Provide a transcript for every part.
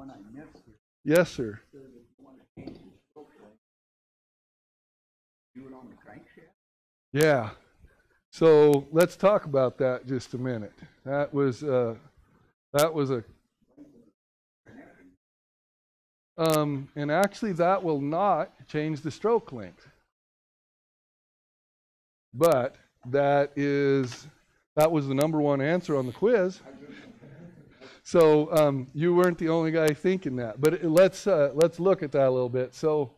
one I missed here. Yes, sir. Says if you wanna change the stroke length, Do it on the crankshaft? Yeah. So let's talk about that just a minute. That was uh, that was a um, and actually that will not change the stroke length. But that is that was the number one answer on the quiz. So um, you weren't the only guy thinking that. But it- let's uh, let's look at that a little bit. So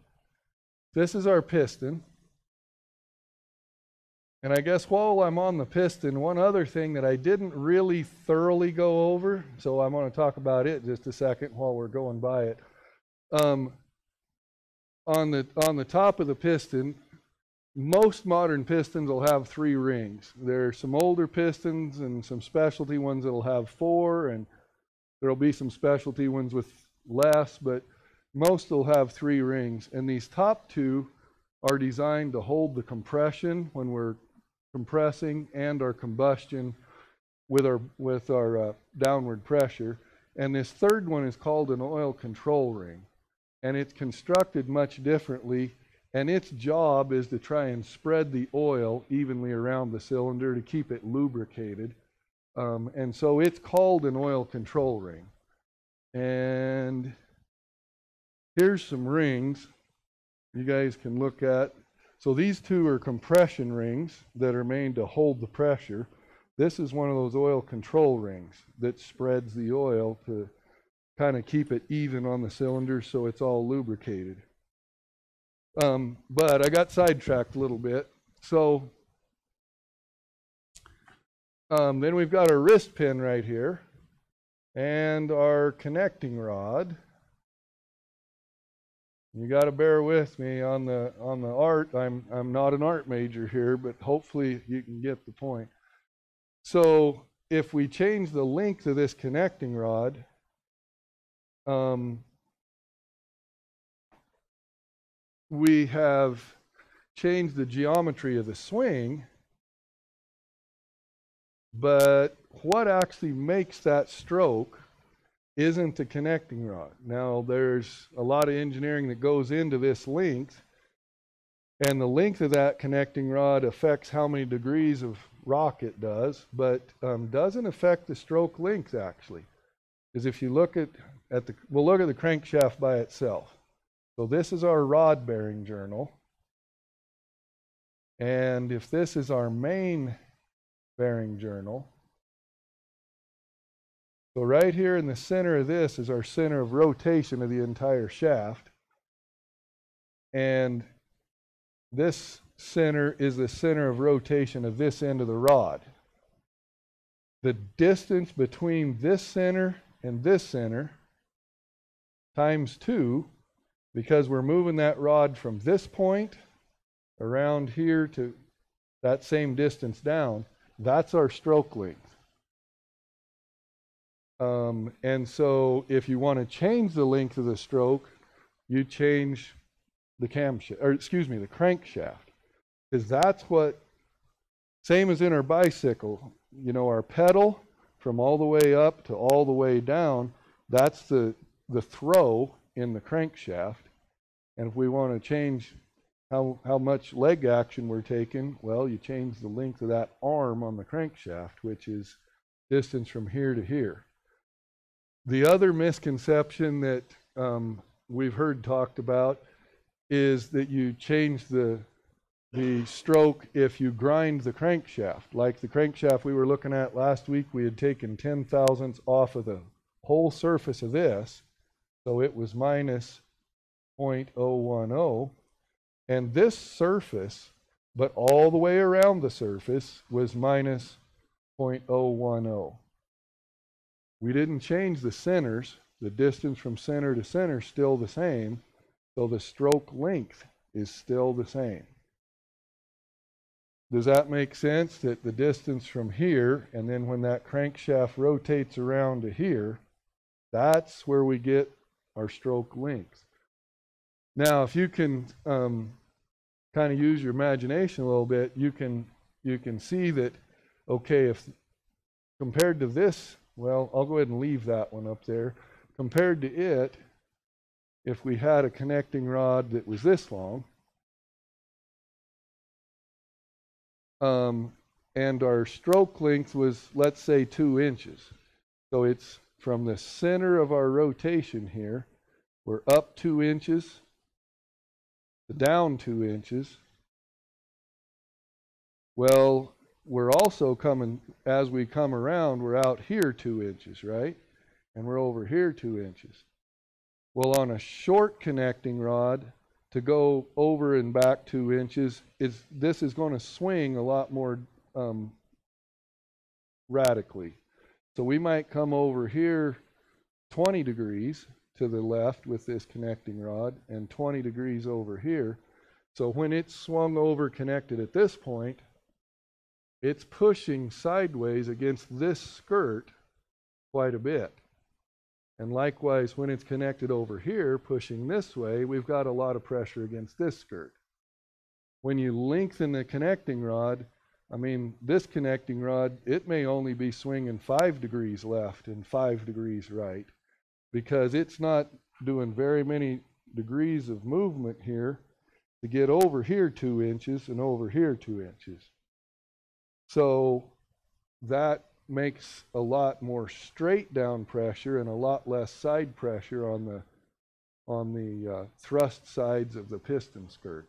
this is our piston. And I guess while I'm on the piston, one other thing that I didn't really thoroughly go over, so I'm going to talk about it just a second while we're going by it. Um, on the on the top of the piston, most modern pistons will have three rings. There are some older pistons and some specialty ones that'll have four, and there'll be some specialty ones with less, but most will have three rings. And these top two are designed to hold the compression when we're compressing and our combustion with our with our uh, downward pressure. And this third one is called an oil control ring, and it's constructed much differently. And its job is to try and spread the oil evenly around the cylinder to keep it lubricated. Um, and so it's called an oil control ring. And here's some rings you guys can look at. So these two are compression rings that are made to hold the pressure. This is one of those oil control rings that spreads the oil to kind of keep it even on the cylinder so it's all lubricated. Um, but I got sidetracked a little bit. So um, then we've got our wrist pin right here and our connecting rod. You got to bear with me on the on the art. I'm I'm not an art major here, but hopefully you can get the point. So if we change the length of this connecting rod, um, we have changed the geometry of the swing. But what actually makes that stroke isn't the connecting rod. Now, there's a lot of engineering that goes into this length, and the length of that connecting rod affects how many degrees of rock it does, but um, doesn't affect the stroke length actually. Because if you look at, at the, we'll look at the crankshaft by itself. So this is our rod bearing journal. And if this is our main bearing journal, so right here in the center of this is our center of rotation of the entire shaft. And this center is the center of rotation of this end of the rod. The distance between this center and this center times 2 because we're moving that rod from this point around here to that same distance down. That's our stroke length. Um, and so if you want to change the length of the stroke, you change the camshaft, or excuse me, the crankshaft. Because that's what, same as in our bicycle, you know, our pedal from all the way up to all the way down, that's the, the throw in the crankshaft. And if we want to change how, how much leg action we're taking, well, you change the length of that arm on the crankshaft, which is distance from here to here. The other misconception that um, we've heard talked about is that you change the the stroke if you grind the crankshaft. Like the crankshaft we were looking at last week, we had taken 10 thousandths off of the whole surface of this, so it was minus 0.010. And this surface, but all the way around the surface, was minus 0.010. We didn't change the centers. The distance from center to center is still the same. So the stroke length is still the same. Does that make sense? That the distance from here, and then when that crankshaft rotates around to here, that's where we get our stroke length. Now, if you can um, kind of use your imagination a little bit, you can you can see that okay, if compared to this, well, I'll go ahead and leave that one up there. compared to it, if we had a connecting rod that was this long, um, and our stroke length was, let's say, two inches. So it's from the center of our rotation here, we're up two inches, down two inches. Well, we're also coming, as we come around, we're out here two inches, right? And we're over here two inches. Well, on a short connecting rod, to go over and back two inches, is this is going to swing a lot more um, radically. So we might come over here 20 degrees to the left with this connecting rod and 20 degrees over here. So when it's swung over connected at this point, it's pushing sideways against this skirt quite a bit. And likewise, when it's connected over here, pushing this way, we've got a lot of pressure against this skirt. When you lengthen the connecting rod, I mean, this connecting rod, it may only be swinging five degrees left and five degrees right because it's not doing very many degrees of movement here to get over here two inches and over here two inches. So that makes a lot more straight down pressure and a lot less side pressure on the on the uh, thrust sides of the piston skirt.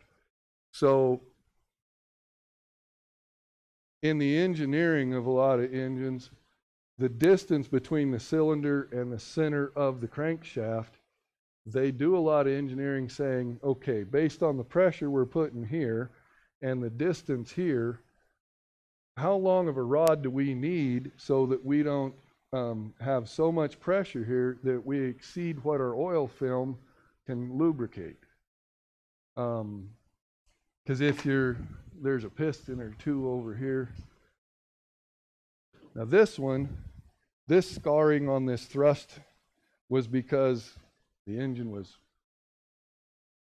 So in the engineering of a lot of engines, the distance between the cylinder and the center of the crankshaft, they do a lot of engineering saying, okay, based on the pressure we're putting here and the distance here, how long of a rod do we need so that we don't um, have so much pressure here that we exceed what our oil film can lubricate? Because um, if you're there's a piston or two over here. Now this one, this scarring on this thrust was because the engine was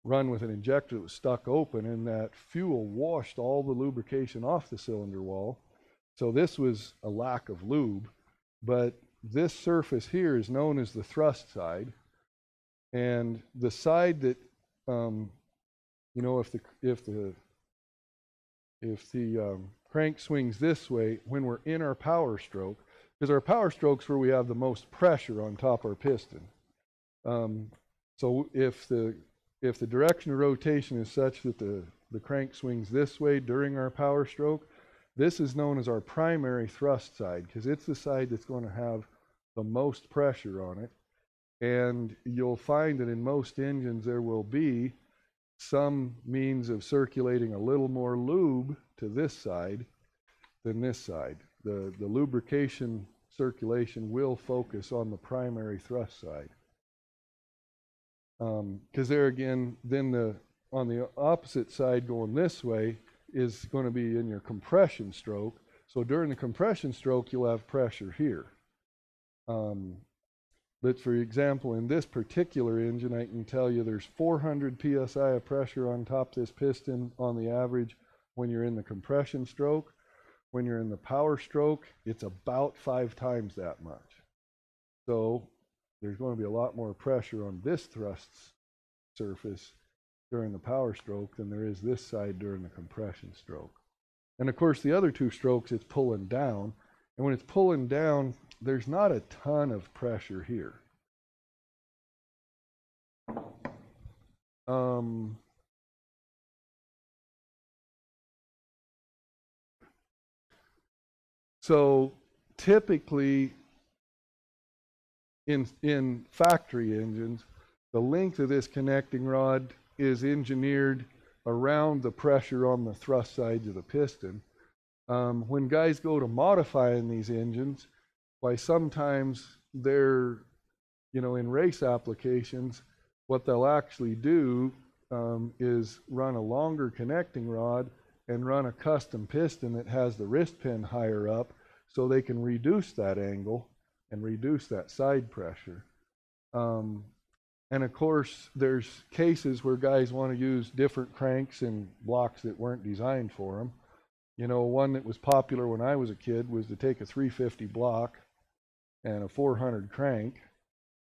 run with an injector that was stuck open and that fuel washed all the lubrication off the cylinder wall. So this was a lack of lube, but this surface here is known as the thrust side. And the side that, um, you know, if the, if the if the um, crank swings this way when we're in our power stroke, because our power stroke's where we have the most pressure on top of our piston. Um, so if the if the direction of rotation is such that the, the crank swings this way during our power stroke, this is known as our primary thrust side because it's the side that's going to have the most pressure on it. And you'll find that in most engines there will be some means of circulating a little more lube to this side than this side. The, the lubrication circulation will focus on the primary thrust side. Because um, there again, then the on the opposite side going this way is going to be in your compression stroke. So during the compression stroke, you'll have pressure here. Um, but for example, in this particular engine, I can tell you there's 400 psi of pressure on top this piston on the average when you're in the compression stroke. When you're in the power stroke, it's about five times that much. So there's going to be a lot more pressure on this thrust surface during the power stroke than there is this side during the compression stroke. And of course, the other two strokes, it's pulling down. And when it's pulling down, there's not a ton of pressure here. Um, so typically in, in factory engines, the length of this connecting rod is engineered around the pressure on the thrust sides of the piston. Um, when guys go to modifying these engines, why sometimes they're, you know, in race applications, what they'll actually do um, is run a longer connecting rod and run a custom piston that has the wrist pin higher up so they can reduce that angle and reduce that side pressure. Um, and of course, there's cases where guys want to use different cranks and blocks that weren't designed for them. You know, one that was popular when I was a kid was to take a 350 block and a 400 crank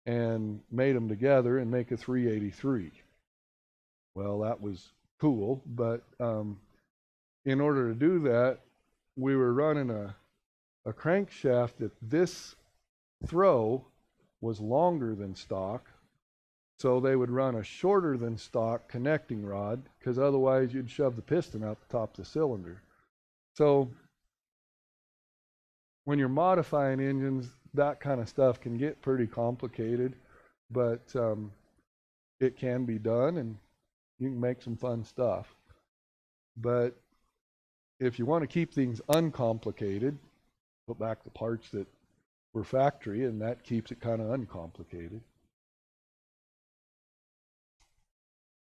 and made them together and make a 383. Well, that was cool, but um, in order to do that, we were running a, a crankshaft that this throw was longer than stock. So they would run a shorter than stock connecting rod because otherwise you'd shove the piston out the top of the cylinder. So when you're modifying engines, that kind of stuff can get pretty complicated, but um, it can be done and you can make some fun stuff. But if you want to keep things uncomplicated, put back the parts that were factory, and that keeps it kind of uncomplicated.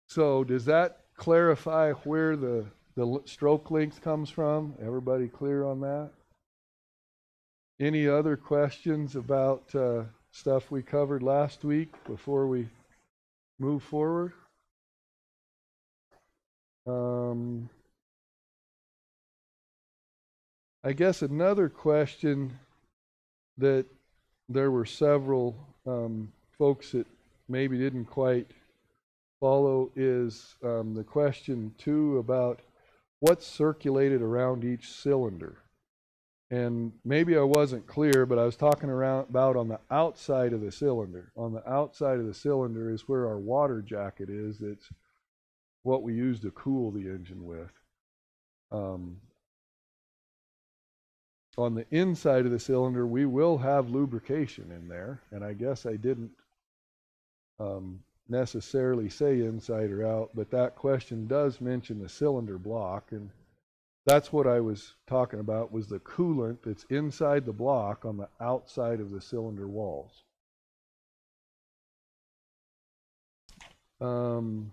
So does that clarify where the, the stroke length comes from? Everybody clear on that? Any other questions about uh, stuff we covered last week before we move forward? Um, I guess another question that there were several um, folks that maybe didn't quite follow is um, the question too about what's circulated around each cylinder. And maybe I wasn't clear, but I was talking around about on the outside of the cylinder. On the outside of the cylinder is where our water jacket is. That's what we use to cool the engine with. Um, on the inside of the cylinder, we will have lubrication in there, and I guess I didn't um, necessarily say inside or out, but that question does mention the cylinder block, and that's what I was talking about was the coolant that's inside the block on the outside of the cylinder walls. Um,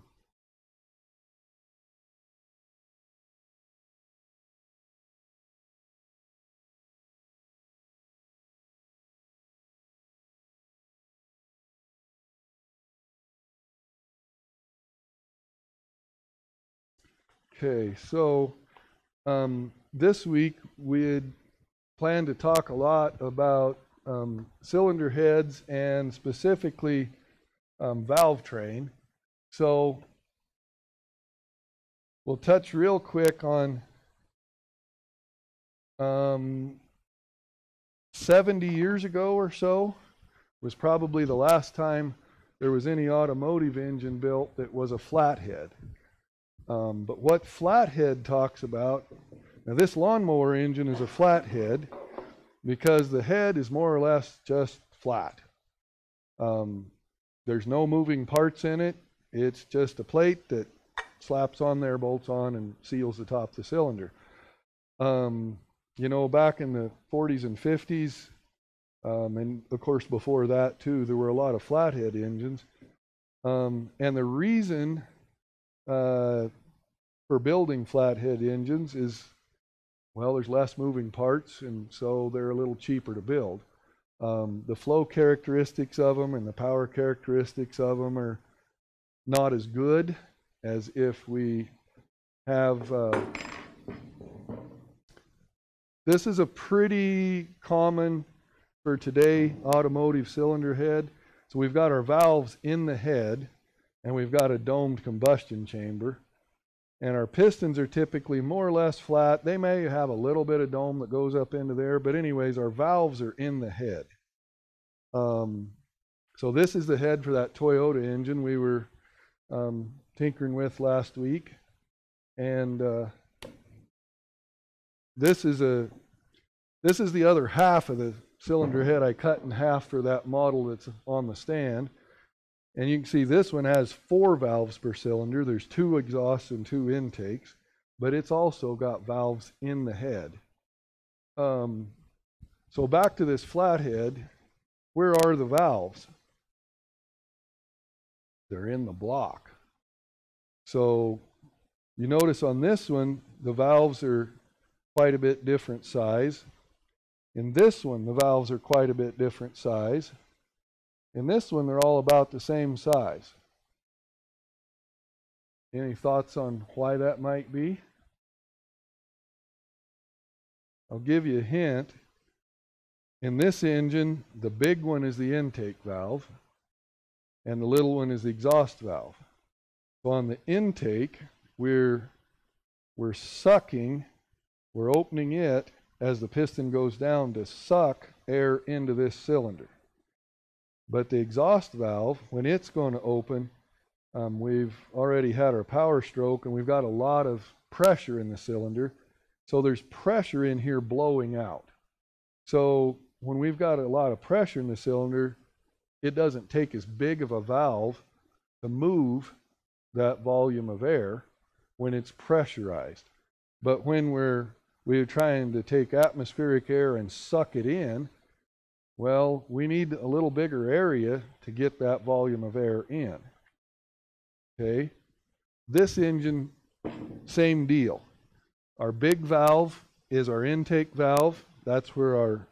Okay, so um, this week we had planned to talk a lot about um, cylinder heads and specifically um, valve train. So we'll touch real quick on um, 70 years ago or so was probably the last time there was any automotive engine built that was a flathead. Um, but what flathead talks about, now this lawnmower engine is a flathead because the head is more or less just flat. Um, there's no moving parts in it. It's just a plate that slaps on there, bolts on, and seals the top of the cylinder. Um, you know, back in the 40s and 50s, um, and of course before that too, there were a lot of flathead engines. Um, and the reason uh, for building flathead engines is, well, there's less moving parts, and so they're a little cheaper to build. Um, the flow characteristics of them and the power characteristics of them are not as good as if we have. Uh, this is a pretty common for today automotive cylinder head. So we've got our valves in the head and we've got a domed combustion chamber. And our pistons are typically more or less flat. They may have a little bit of dome that goes up into there, but anyways, our valves are in the head. Um, so this is the head for that Toyota engine we were um, tinkering with last week. And uh, this is a this is the other half of the cylinder head I cut in half for that model that's on the stand. And you can see this one has four valves per cylinder. There's two exhausts and two intakes, but it's also got valves in the head. Um, so back to this flathead, where are the valves? They're in the block. So you notice on this one, the valves are quite a bit different size. In this one, the valves are quite a bit different size. In this one, they're all about the same size. Any thoughts on why that might be? I'll give you a hint. In this engine, the big one is the intake valve, and the little one is the exhaust valve. So on the intake, we're we're sucking, we're opening it as the piston goes down to suck air into this cylinder. But the exhaust valve, when it's going to open, um, we've already had our power stroke and we've got a lot of pressure in the cylinder. So there's pressure in here blowing out. So when we've got a lot of pressure in the cylinder, it doesn't take as big of a valve to move that volume of air when it's pressurized. But when we're we're trying to take atmospheric air and suck it in, well, we need a little bigger area to get that volume of air in. Okay? This engine, same deal. Our big valve is our intake valve. That's where our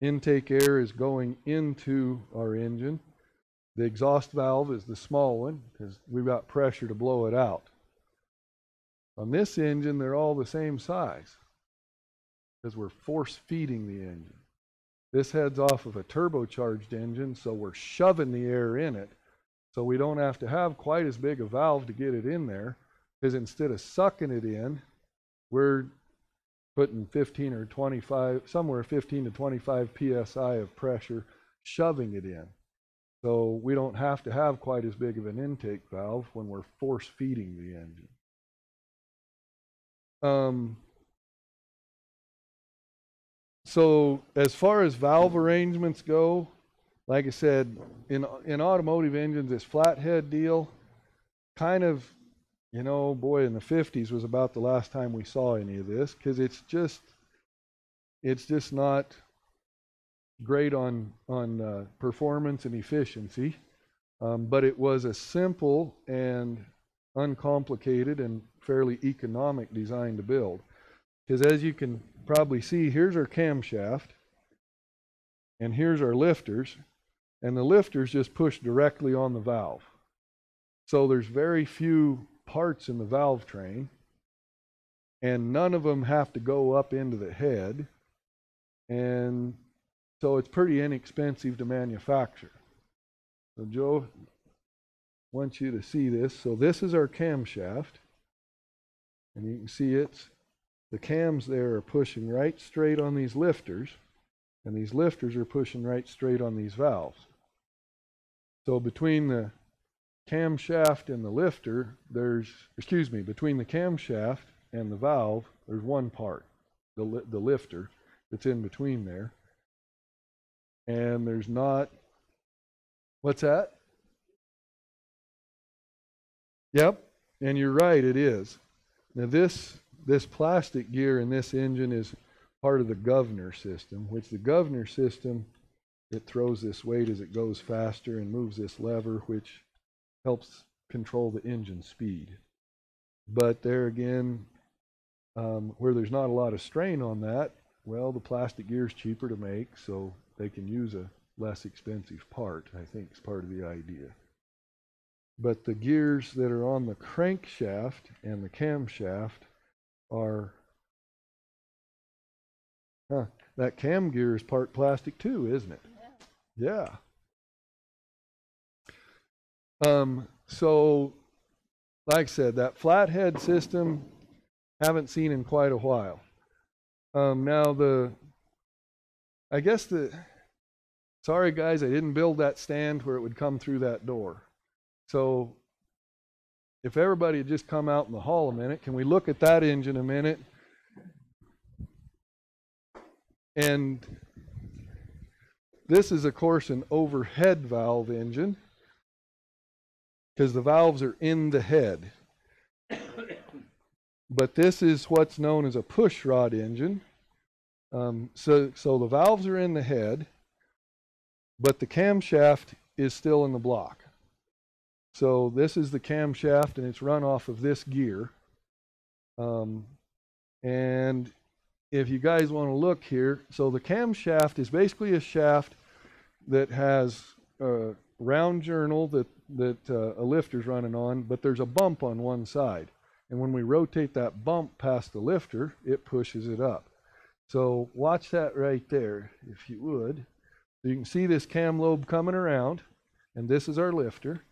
intake air is going into our engine. The exhaust valve is the small one because we've got pressure to blow it out. On this engine, they're all the same size because we're force feeding the engine. This heads off of a turbocharged engine, so we're shoving the air in it. So we don't have to have quite as big a valve to get it in there because instead of sucking it in, we're putting 15 or 25, somewhere 15 to 25 psi of pressure, shoving it in. So we don't have to have quite as big of an intake valve when we're force feeding the engine. Um, so as far as valve arrangements go, like I said, in in automotive engines, this flathead deal, kind of, you know, boy, in the 50s was about the last time we saw any of this because it's just, it's just not great on on uh, performance and efficiency. Um, but it was a simple and uncomplicated and fairly economic design to build. Because as you can probably see, here's our camshaft, and here's our lifters, and the lifters just push directly on the valve. So there's very few parts in the valve train, and none of them have to go up into the head, and so it's pretty inexpensive to manufacture. So Joe wants you to see this. So this is our camshaft, and you can see it's the cams there are pushing right straight on these lifters, and these lifters are pushing right straight on these valves. So between the camshaft and the lifter, there's, excuse me, between the camshaft and the valve, there's one part, the, li- the lifter that's in between there. And there's not, what's that? Yep, and you're right, it is. Now this this plastic gear in this engine is part of the governor system, which the governor system it throws this weight as it goes faster and moves this lever, which helps control the engine speed. But there again, um, where there's not a lot of strain on that, well, the plastic gear is cheaper to make, so they can use a less expensive part. I think is part of the idea. But the gears that are on the crankshaft and the camshaft are huh, that cam gear is part plastic too, isn't it? Yeah. Um, so, like I said, that flathead system haven't seen in quite a while. Um, now the, I guess the, sorry guys, I didn't build that stand where it would come through that door. So if everybody had just come out in the hall a minute, can we look at that engine a minute? And this is, of course, an overhead valve engine because the valves are in the head. But this is what's known as a push rod engine. Um, so, so the valves are in the head, but the camshaft is still in the block. So this is the camshaft, and it's run off of this gear. Um, and if you guys want to look here, so the camshaft is basically a shaft that has a round journal that that uh, a lifter's running on, but there's a bump on one side. And when we rotate that bump past the lifter, it pushes it up. So watch that right there, if you would. So you can see this cam lobe coming around, and this is our lifter.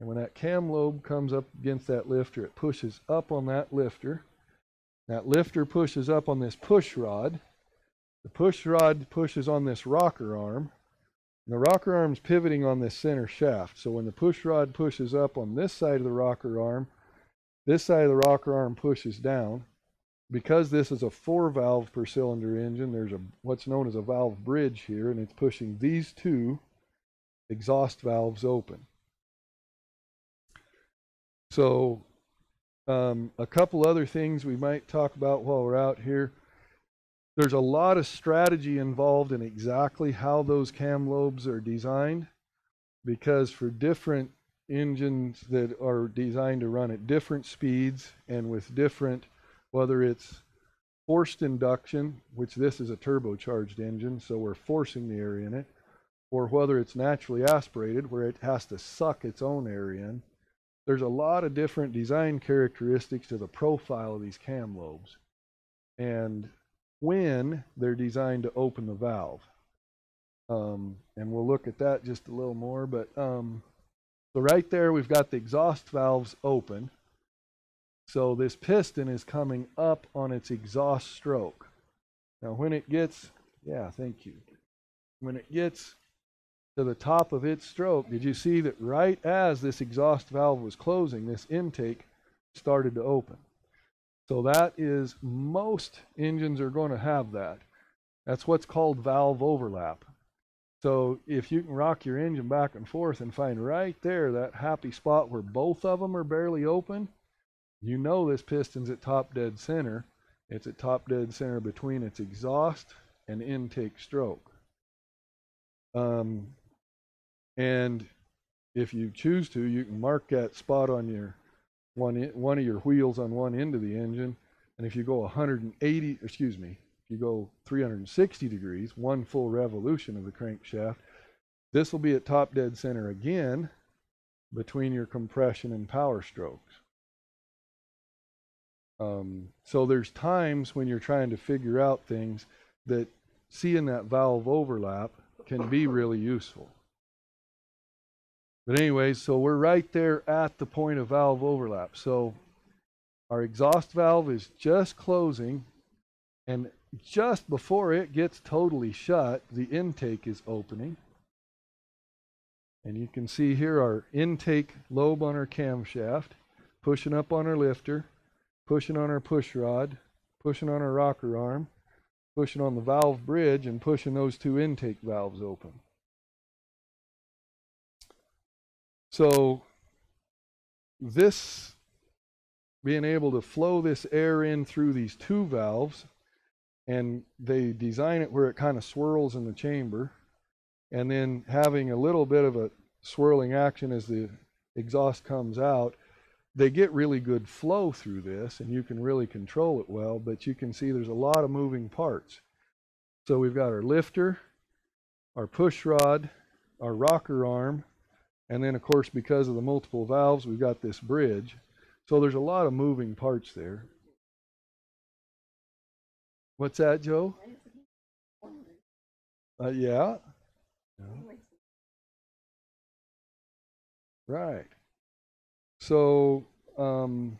And when that cam lobe comes up against that lifter, it pushes up on that lifter. That lifter pushes up on this push rod. The push rod pushes on this rocker arm. And the rocker arm's pivoting on this center shaft. So when the push rod pushes up on this side of the rocker arm, this side of the rocker arm pushes down. Because this is a four valve per cylinder engine, there's a what's known as a valve bridge here, and it's pushing these two exhaust valves open. So um, a couple other things we might talk about while we're out here. There's a lot of strategy involved in exactly how those cam lobes are designed because for different engines that are designed to run at different speeds and with different, whether it's forced induction, which this is a turbocharged engine, so we're forcing the air in it, or whether it's naturally aspirated, where it has to suck its own air in. There's a lot of different design characteristics to the profile of these cam lobes. And when they're designed to open the valve. Um, and we'll look at that just a little more. But um, so right there, we've got the exhaust valves open. So this piston is coming up on its exhaust stroke. Now, when it gets, yeah, thank you. When it gets to the top of its stroke, did you see that right as this exhaust valve was closing, this intake started to open? So that is most engines are going to have that. That's what's called valve overlap. So if you can rock your engine back and forth and find right there that happy spot where both of them are barely open, you know this piston's at top dead center. It's at top dead center between its exhaust and intake stroke. Um, and if you choose to, you can mark that spot on your one one of your wheels on one end of the engine, and if you go 180, excuse me, if you go 360 degrees, one full revolution of the crankshaft, this will be at top dead center again between your compression and power strokes. Um, so there's times when you're trying to figure out things that seeing that valve overlap can be really useful. But anyways, so we're right there at the point of valve overlap. So our exhaust valve is just closing and just before it gets totally shut, the intake is opening. And you can see here our intake lobe on our camshaft, pushing up on our lifter, pushing on our push rod, pushing on our rocker arm, pushing on the valve bridge, and pushing those two intake valves open. So this being able to flow this air in through these two valves and they design it where it kind of swirls in the chamber and then having a little bit of a swirling action as the exhaust comes out they get really good flow through this and you can really control it well but you can see there's a lot of moving parts. So we've got our lifter our push rod our rocker arm and then, of course, because of the multiple valves, we've got this bridge. So there's a lot of moving parts there. What's that, Joe? Uh, yeah. yeah. Right. So, um,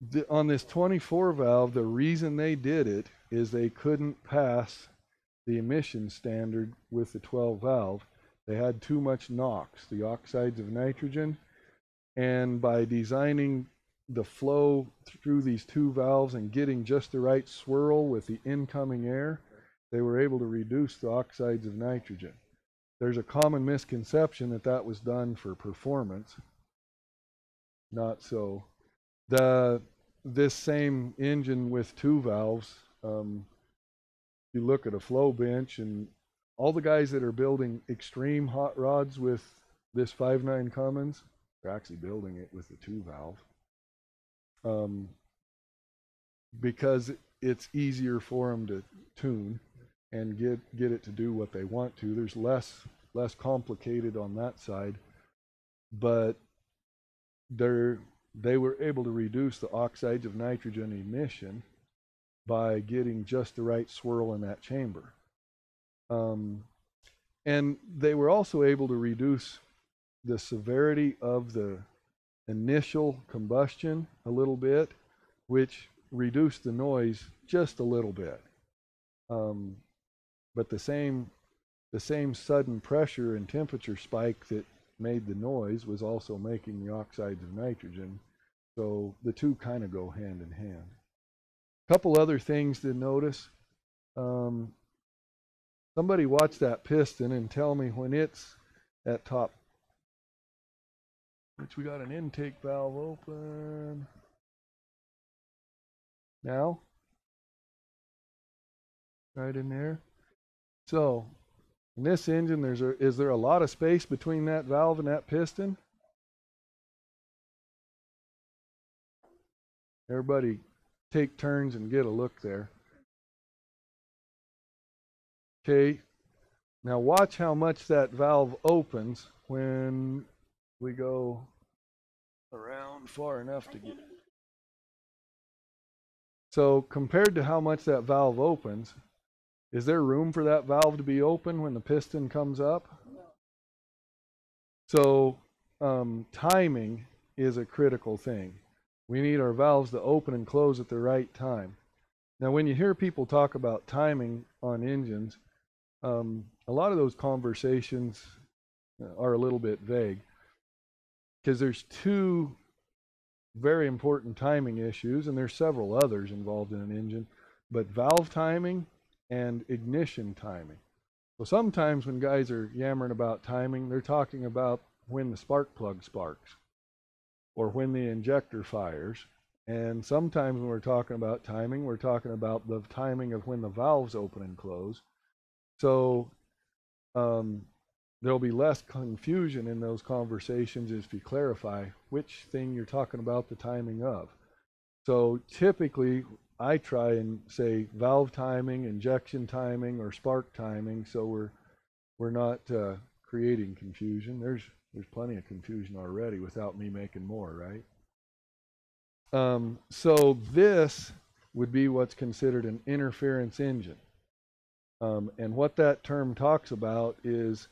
the, on this 24 valve, the reason they did it is they couldn't pass the emission standard with the 12 valve. They had too much NOx, the oxides of nitrogen, and by designing the flow through these two valves and getting just the right swirl with the incoming air, they were able to reduce the oxides of nitrogen. There's a common misconception that that was done for performance. Not so. The this same engine with two valves um, you look at a flow bench and all the guys that are building extreme hot rods with this 5.9 Cummins, they're actually building it with the two valve. Um, because it's easier for them to tune and get get it to do what they want to. There's less less complicated on that side, but they're they were able to reduce the oxides of nitrogen emission by getting just the right swirl in that chamber. Um, and they were also able to reduce the severity of the initial combustion a little bit, which reduced the noise just a little bit. Um, but the same the same sudden pressure and temperature spike that made the noise was also making the oxides of nitrogen. So the two kind of go hand in hand. Couple other things to notice. Um, somebody watch that piston and tell me when it's at top. Which we got an intake valve open. Now, right in there. So, in this engine, there's a, is there a lot of space between that valve and that piston? Everybody take turns and get a look there. Okay, now watch how much that valve opens when we go around far enough to get. So compared to how much that valve opens, is there room for that valve to be open when the piston comes up? So um, timing is a critical thing. We need our valves to open and close at the right time. Now, when you hear people talk about timing on engines, um, a lot of those conversations uh, are a little bit vague because there's two very important timing issues, and there's several others involved in an engine, but valve timing and ignition timing. So sometimes when guys are yammering about timing, they're talking about when the spark plug sparks or when the injector fires. And sometimes when we're talking about timing, we're talking about the timing of when the valves open and close. So um, there'll be less confusion in those conversations if you clarify which thing you're talking about the timing of. So typically, I try and say valve timing, injection timing, or spark timing, so we're we're not uh, creating confusion. There's there's plenty of confusion already without me making more, right? Um, so this would be what's considered an interference engine. Um, and what that term talks about is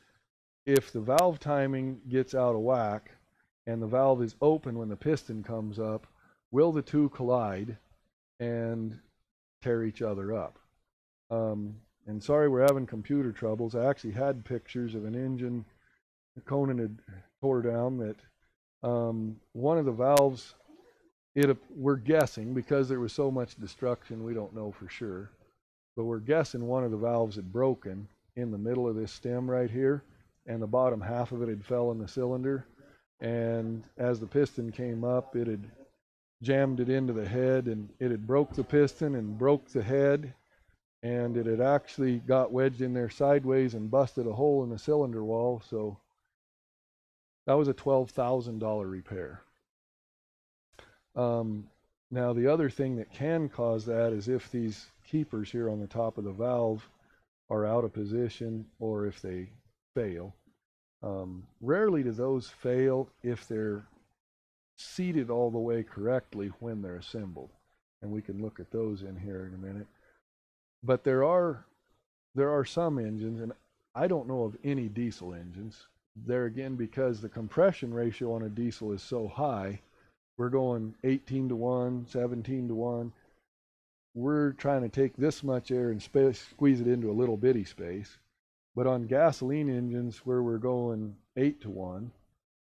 if the valve timing gets out of whack and the valve is open when the piston comes up, will the two collide and tear each other up? Um, and sorry we're having computer troubles. I actually had pictures of an engine Conan had tore down that um, one of the valves, it we're guessing because there was so much destruction, we don't know for sure, but we're guessing one of the valves had broken in the middle of this stem right here, and the bottom half of it had fell in the cylinder, and as the piston came up, it had jammed it into the head, and it had broke the piston and broke the head, and it had actually got wedged in there sideways and busted a hole in the cylinder wall, so that was a $12,000 repair. Um, now, the other thing that can cause that is if these keepers here on the top of the valve are out of position or if they fail. Um, rarely do those fail if they're seated all the way correctly when they're assembled. And we can look at those in here in a minute. But there are there are some engines, and I don't know of any diesel engines there again, because the compression ratio on a diesel is so high, we're going 18 to 1, 17 to 1. We're trying to take this much air and space, squeeze it into a little bitty space. But on gasoline engines, where we're going 8 to 1,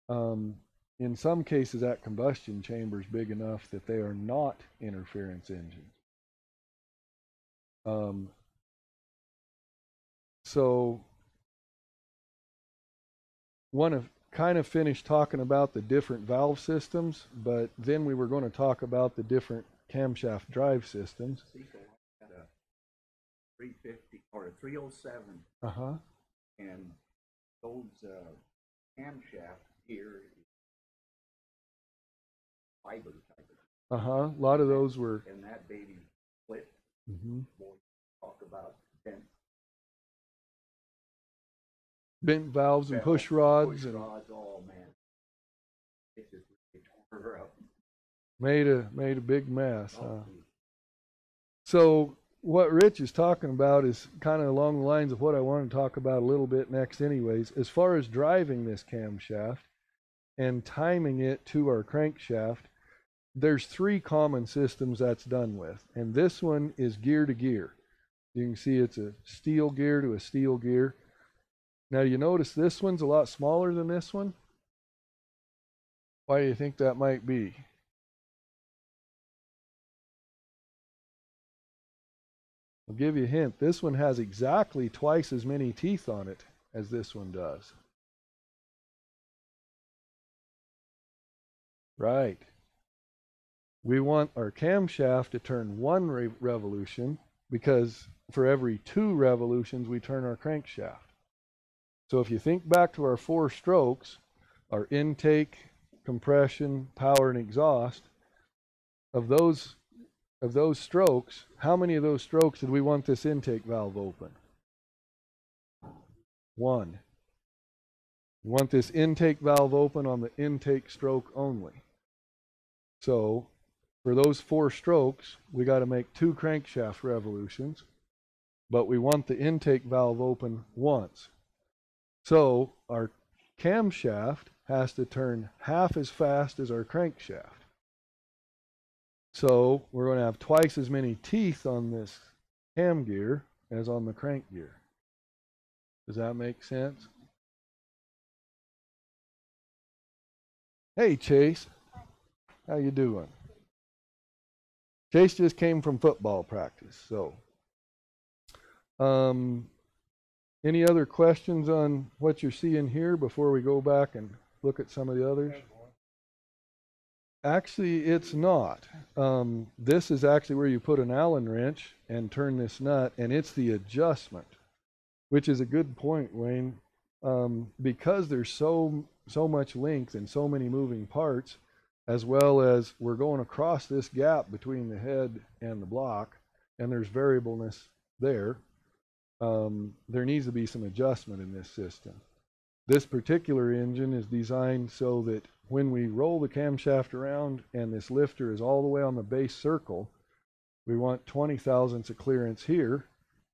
um, in some cases, that combustion chamber is big enough that they are not interference engines. Um, so want to kind of finish talking about the different valve systems, but then we were going to talk about the different camshaft drive systems. Cecil had a three fifty or a three oh seven Uh huh. and those, uh, camshaft here fiber type Uh huh. A lot of those were. and that baby split, mhm. boy, talk about bent. Bent valves and push rods and oh man. It just tore her up. made a made a big mess. Huh? So what Rich is talking about is kind of along the lines of what I want to talk about a little bit next anyways. As far as driving this camshaft and timing it to our crankshaft, there's three common systems that's done with. And this one is gear to gear. You can see it's a steel gear to a steel gear. Now you notice this one's a lot smaller than this one. Why do you think that might be? I'll give you a hint. This one has exactly twice as many teeth on it as this one does. Right. We want our camshaft to turn one re- revolution because for every two revolutions we turn our crankshaft. So if you think back to our four strokes, our intake, compression, power, and exhaust, of those of those strokes, how many of those strokes did we want this intake valve open? One. We want this intake valve open on the intake stroke only. So for those four strokes, we got to make two crankshaft revolutions, but we want the intake valve open once. So our camshaft has to turn half as fast as our crankshaft. So we're going to have twice as many teeth on this cam gear as on the crank gear. Does that make sense? Hey Chase, how you doing? Chase just came from football practice, so um any other questions on what you're seeing here before we go back and look at some of the others? Actually, it's not. Um, this is actually where you put an Allen wrench and turn this nut, and it's the adjustment, which is a good point, Wayne. Um, because there's so so much length and so many moving parts, as well as we're going across this gap between the head and the block, and there's variableness there. Um, there needs to be some adjustment in this system. This particular engine is designed so that when we roll the camshaft around and this lifter is all the way on the base circle, we want 20 thousandths of clearance here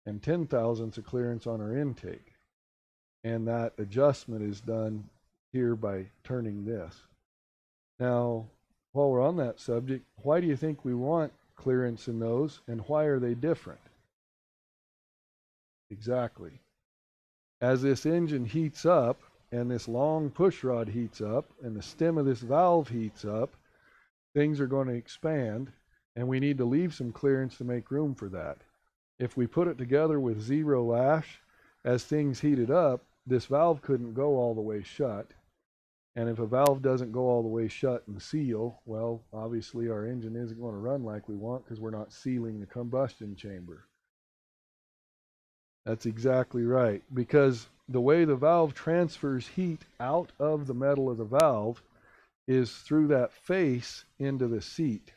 and 10 thousandths of clearance on our intake. And that adjustment is done here by turning this. Now, while we're on that subject, why do you think we want clearance in those and why are they different? Exactly. As this engine heats up, and this long push rod heats up and the stem of this valve heats up, things are going to expand and we need to leave some clearance to make room for that. If we put it together with zero lash, as things heated up, this valve couldn't go all the way shut. And if a valve doesn't go all the way shut and seal, well, obviously our engine isn't going to run like we want because we're not sealing the combustion chamber. That's exactly right. Because the way the valve transfers heat out of the metal of the valve is through that face into the seat.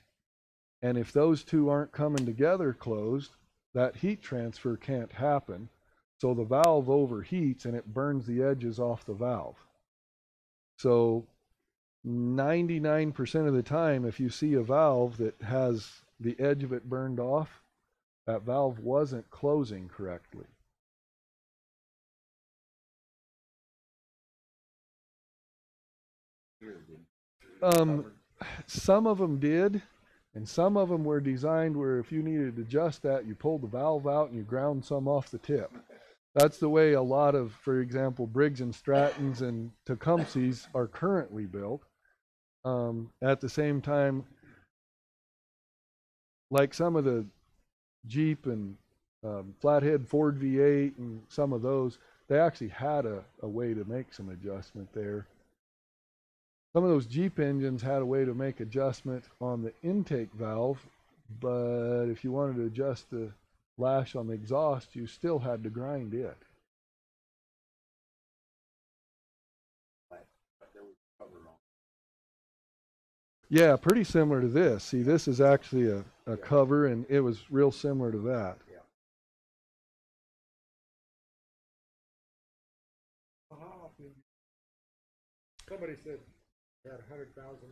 And if those two aren't coming together closed, that heat transfer can't happen. So the valve overheats and it burns the edges off the valve. So 99% of the time, if you see a valve that has the edge of it burned off, that valve wasn't closing correctly. Um, some of them did, and some of them were designed where if you needed to adjust that, you pulled the valve out and you ground some off the tip. That's the way a lot of, for example, Briggs and Strattons and Tecumsehs are currently built. Um, at the same time, like some of the Jeep and um, flathead Ford V8 and some of those, they actually had a, a way to make some adjustment there. Some of those Jeep engines had a way to make adjustment on the intake valve, but if you wanted to adjust the lash on the exhaust, you still had to grind it. Yeah, pretty similar to this. See, this is actually a, a cover, and it was real similar to that. How often? Somebody said they a hundred thousand.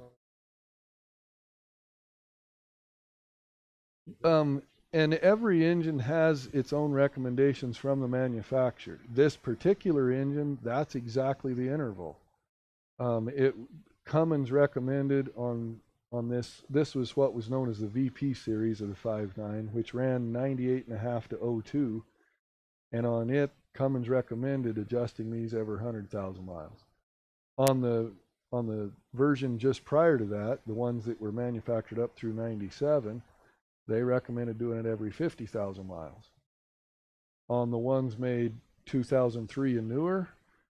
Um, and every engine has its own recommendations from the manufacturer. This particular engine, that's exactly the interval. Um, it Cummins recommended on on this. This was what was known as the VP series of the 5.9, which ran 98 and a half to 02, and on it, Cummins recommended adjusting these every 100,000 miles. On the on the version just prior to that, the ones that were manufactured up through 97, they recommended doing it every 50,000 miles. On the ones made 2003 and newer,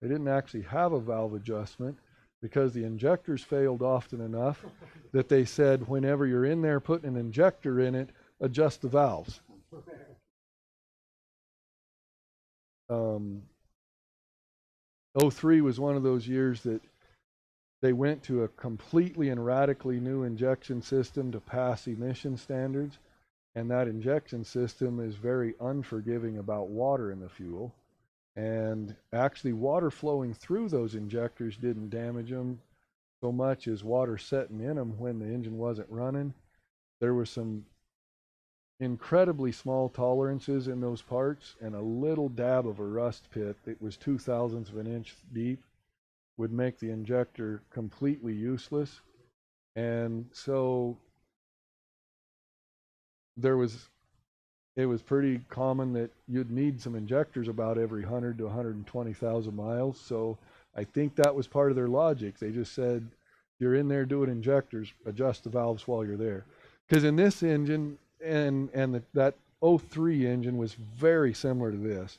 they didn't actually have a valve adjustment because the injectors failed often enough that they said whenever you're in there putting an injector in it, adjust the valves. Um, 03 was one of those years that they went to a completely and radically new injection system to pass emission standards. And that injection system is very unforgiving about water in the fuel. And actually, water flowing through those injectors didn't damage them so much as water setting in them when the engine wasn't running. There were some incredibly small tolerances in those parts, and a little dab of a rust pit that was two thousandths of an inch deep would make the injector completely useless. And so there was it was pretty common that you'd need some injectors about every 100 to 120,000 miles. So I think that was part of their logic. They just said, you're in there doing injectors, adjust the valves while you're there. Because in this engine, and and the, that 03 engine was very similar to this.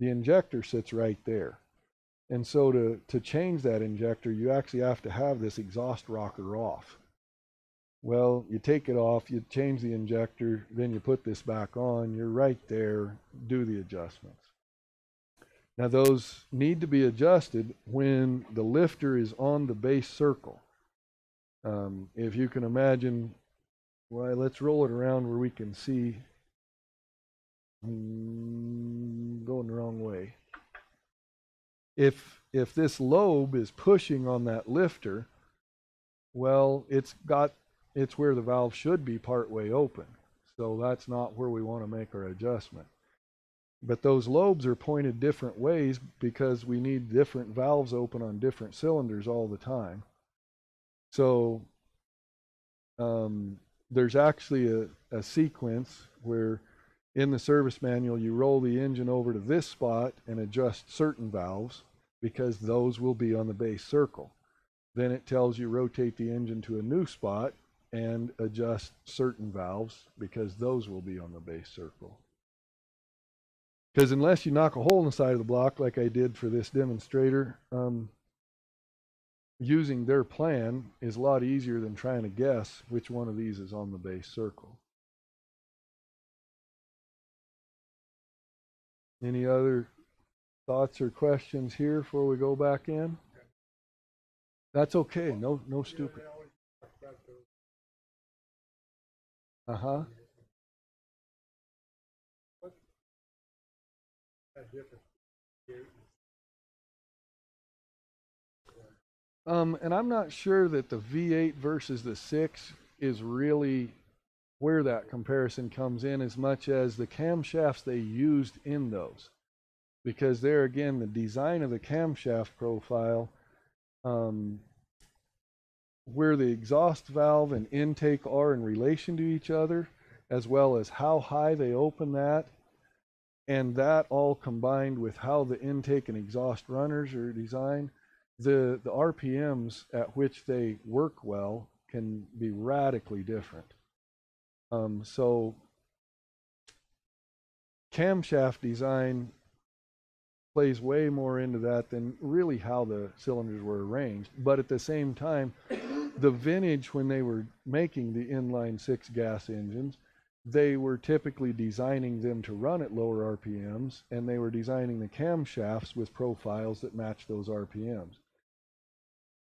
The injector sits right there. And so to, to change that injector, you actually have to have this exhaust rocker off. Well, you take it off, you change the injector, then you put this back on, you're right there, do the adjustments. Now those need to be adjusted when the lifter is on the base circle. Um, if you can imagine, well, let's roll it around where we can see. Mm, going the wrong way. If if this lobe is pushing on that lifter, well, it's got it's where the valve should be partway open. So that's not where we want to make our adjustment. But those lobes are pointed different ways because we need different valves open on different cylinders all the time. So um, there's actually a, a sequence where in the service manual you roll the engine over to this spot and adjust certain valves because those will be on the base circle. Then it tells you rotate the engine to a new spot and adjust certain valves because those will be on the base circle. Because unless you knock a hole in the side of the block like I did for this demonstrator, um, using their plan is a lot easier than trying to guess which one of these is on the base circle. Any other thoughts or questions here before we go back in? That's okay. No, no stupid. Uh huh. Um, and I'm not sure that the V8 versus the 6 is really where that comparison comes in as much as the camshafts they used in those. Because there again, the design of the camshaft profile, um, where the exhaust valve and intake are in relation to each other, as well as how high they open that, and that all combined with how the intake and exhaust runners are designed, the the RPMs at which they work well can be radically different. Um, so camshaft design plays way more into that than really how the cylinders were arranged. But at the same time, the vintage when they were making the inline six gas engines, they were typically designing them to run at lower RPMs, and they were designing the camshafts with profiles that match those RPMs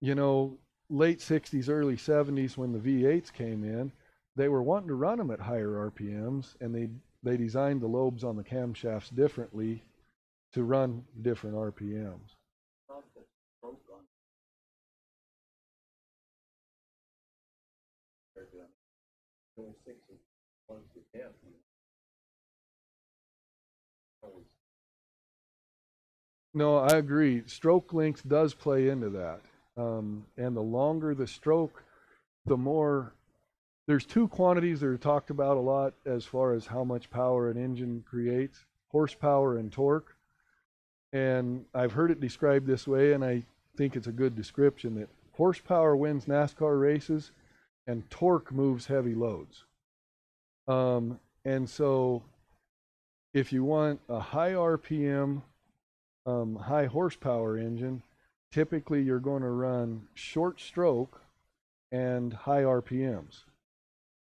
you know, late 60s, early 70s when the V8s came in, they were wanting to run them at higher RPMs and they they designed the lobes on the camshafts differently to run different RPMs. No, I agree. Stroke length does play into that. Um, and the longer the stroke, the more. There's two quantities that are talked about a lot as far as how much power an engine creates horsepower and torque. And I've heard it described this way, and I think it's a good description that horsepower wins NASCAR races and torque moves heavy loads. Um, and so if you want a high RPM, um, high horsepower engine, typically you're going to run short stroke and high RPMs.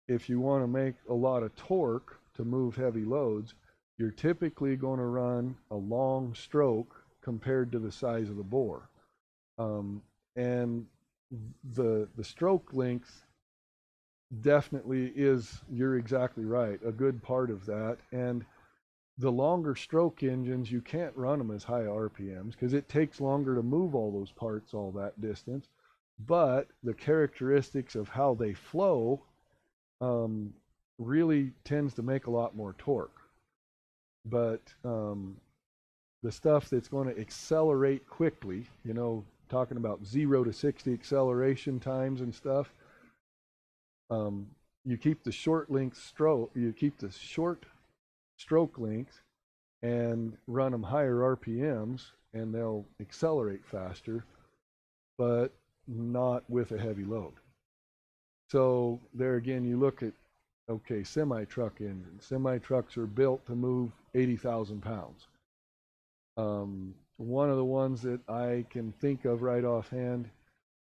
If you want to make a lot of torque to move heavy loads, you're typically going to run a long stroke compared to the size of the bore. Um, and the the stroke length definitely is you're exactly right a good part of that. And the longer stroke engines you can't run them as high rpms because it takes longer to move all those parts all that distance. But the characteristics of how they flow um, really tends to make a lot more torque but um, the stuff that's going to accelerate quickly you know talking about 0 to 60 acceleration times and stuff um, you keep the short length stroke, you keep the short stroke length and run them higher RPMs and they'll accelerate faster, but not with a heavy load. So there again, you look at, okay, semi truck engines. Semi trucks are built to move 80,000 pounds. Um, one of the ones that I can think of right offhand,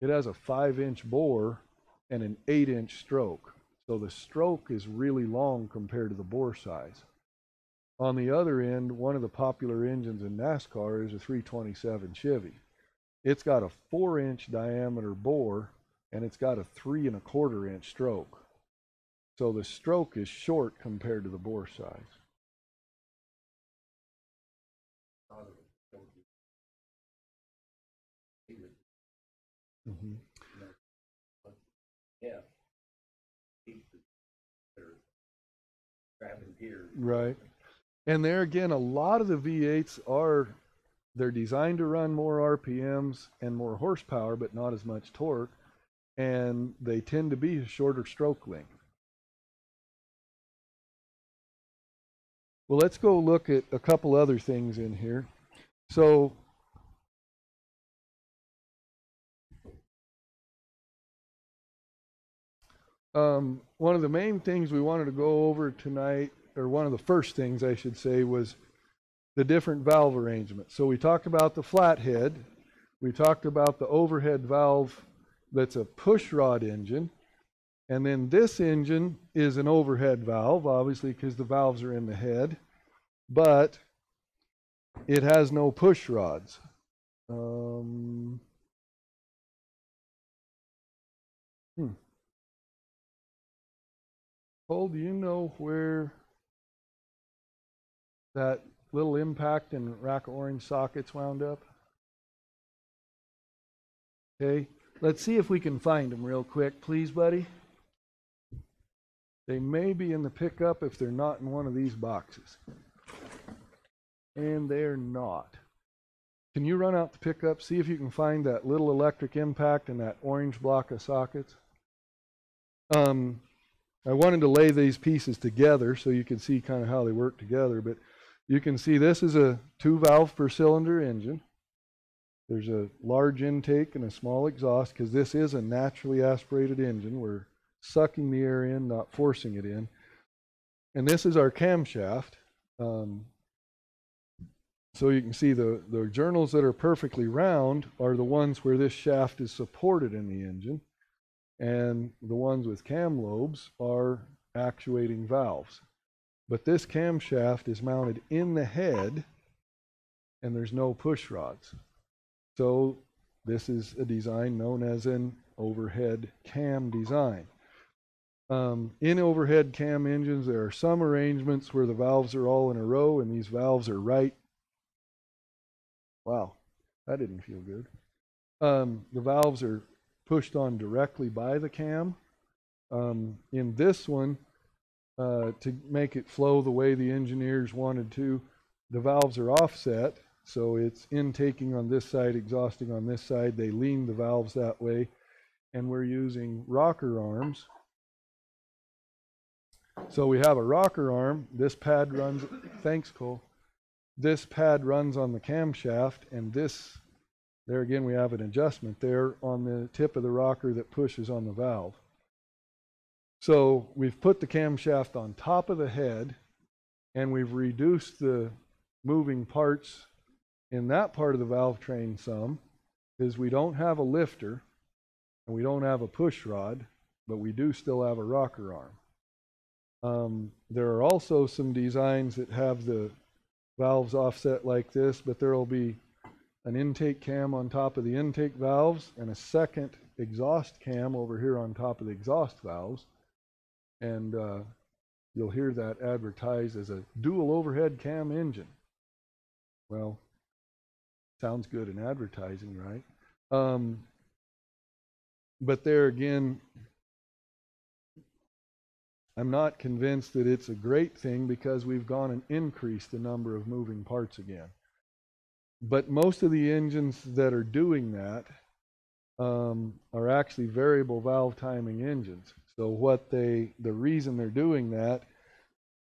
it has a five inch bore and an eight inch stroke. So the stroke is really long compared to the bore size. On the other end, one of the popular engines in NASCAR is a 327 Chevy. It's got a four inch diameter bore and it's got a three and a quarter inch stroke. So the stroke is short compared to the bore size. Mhm. Gears. Right. And there again, a lot of the V8s are they're designed to run more RPMs and more horsepower, but not as much torque, and they tend to be a shorter stroke length. Well, let's go look at a couple other things in here. So Um, one of the main things we wanted to go over tonight, or one of the first things I should say, was the different valve arrangements. So we talked about the flathead, we talked about the overhead valve that's a push rod engine, and then this engine is an overhead valve, obviously because the valves are in the head, but it has no push rods. Um, hmm. Cole, do you know where that little impact and rack orange sockets wound up? Okay, let's see if we can find them real quick, please, buddy. They may be in the pickup if they're not in one of these boxes. And they're not. Can you run out the pickup, see if you can find that little electric impact and that orange block of sockets? Um, I wanted to lay these pieces together so you can see kind of how they work together, but you can see this is a two valve per cylinder engine. There's a large intake and a small exhaust because this is a naturally aspirated engine. We're sucking the air in, not forcing it in. And this is our camshaft. Um, so you can see the, the journals that are perfectly round are the ones where this shaft is supported in the engine and the ones with cam lobes are actuating valves. But this camshaft is mounted in the head and there's no push rods. So this is a design known as an overhead cam design. Um, in overhead cam engines, there are some arrangements where the valves are all in a row and these valves are right. Wow, that didn't feel good. Um, the valves are pushed on directly by the cam. Um, in this one, uh, to make it flow the way the engineers wanted to, the valves are offset So it's intaking on this side, exhausting on this side. They lean the valves that way. And we're using rocker arms. So we have a rocker arm. This pad runs, thanks Cole. This pad runs on the camshaft and this, there again, we have an adjustment there on the tip of the rocker that pushes on the valve. So we've put the camshaft on top of the head and we've reduced the moving parts in that part of the valve train some is we don't have a lifter and we don't have a push rod, but we do still have a rocker arm. Um, there are also some designs that have the valves offset like this, but there will be an intake cam on top of the intake valves and a second exhaust cam over here on top of the exhaust valves. And uh, you'll hear that advertised as a dual overhead cam engine. Well, sounds good in advertising, right? Um, but there again, I'm not convinced that it's a great thing because we've gone and increased the number of moving parts again. But most of the engines that are doing that um, are actually variable valve timing engines. So what they, the reason they're doing that,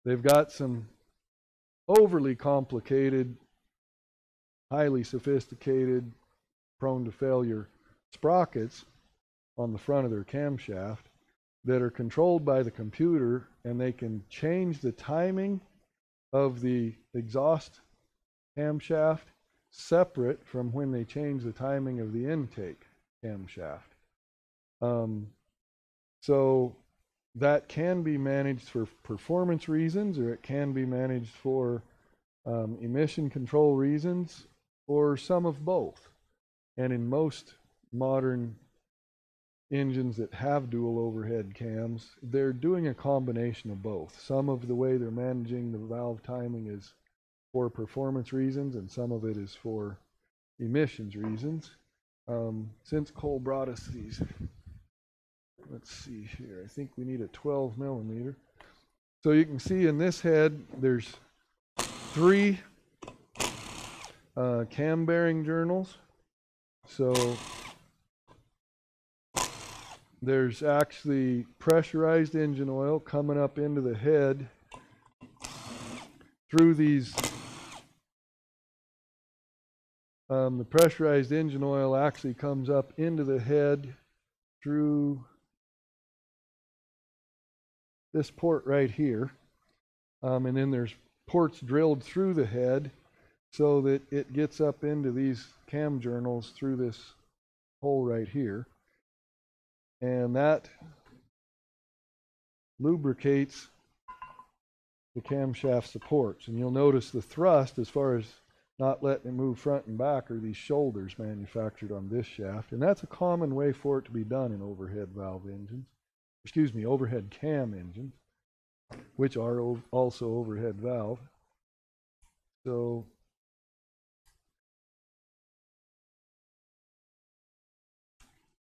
they've got some overly complicated, highly sophisticated, prone to failure sprockets on the front of their camshaft that are controlled by the computer and they can change the timing of the exhaust camshaft separate from when they change the timing of the intake camshaft. Um, so that can be managed for performance reasons or it can be managed for um, emission control reasons or some of both. And in most modern engines that have dual overhead cams, they're doing a combination of both. Some of the way they're managing the valve timing is for performance reasons, and some of it is for emissions reasons. Um, since Cole brought us these, let's see here, I think we need a 12 millimeter. So you can see in this head, there's three uh, cam bearing journals. So there's actually pressurized engine oil coming up into the head through these. Um, the pressurized engine oil actually comes up into the head through this port right here. Um, and then there's ports drilled through the head so that it gets up into these cam journals through this hole right here and that lubricates the camshaft supports. And you'll notice the thrust, as far as not letting it move front and back, are these shoulders manufactured on this shaft. And that's a common way for it to be done in overhead valve engines, excuse me, overhead cam engines, which are also overhead valve. So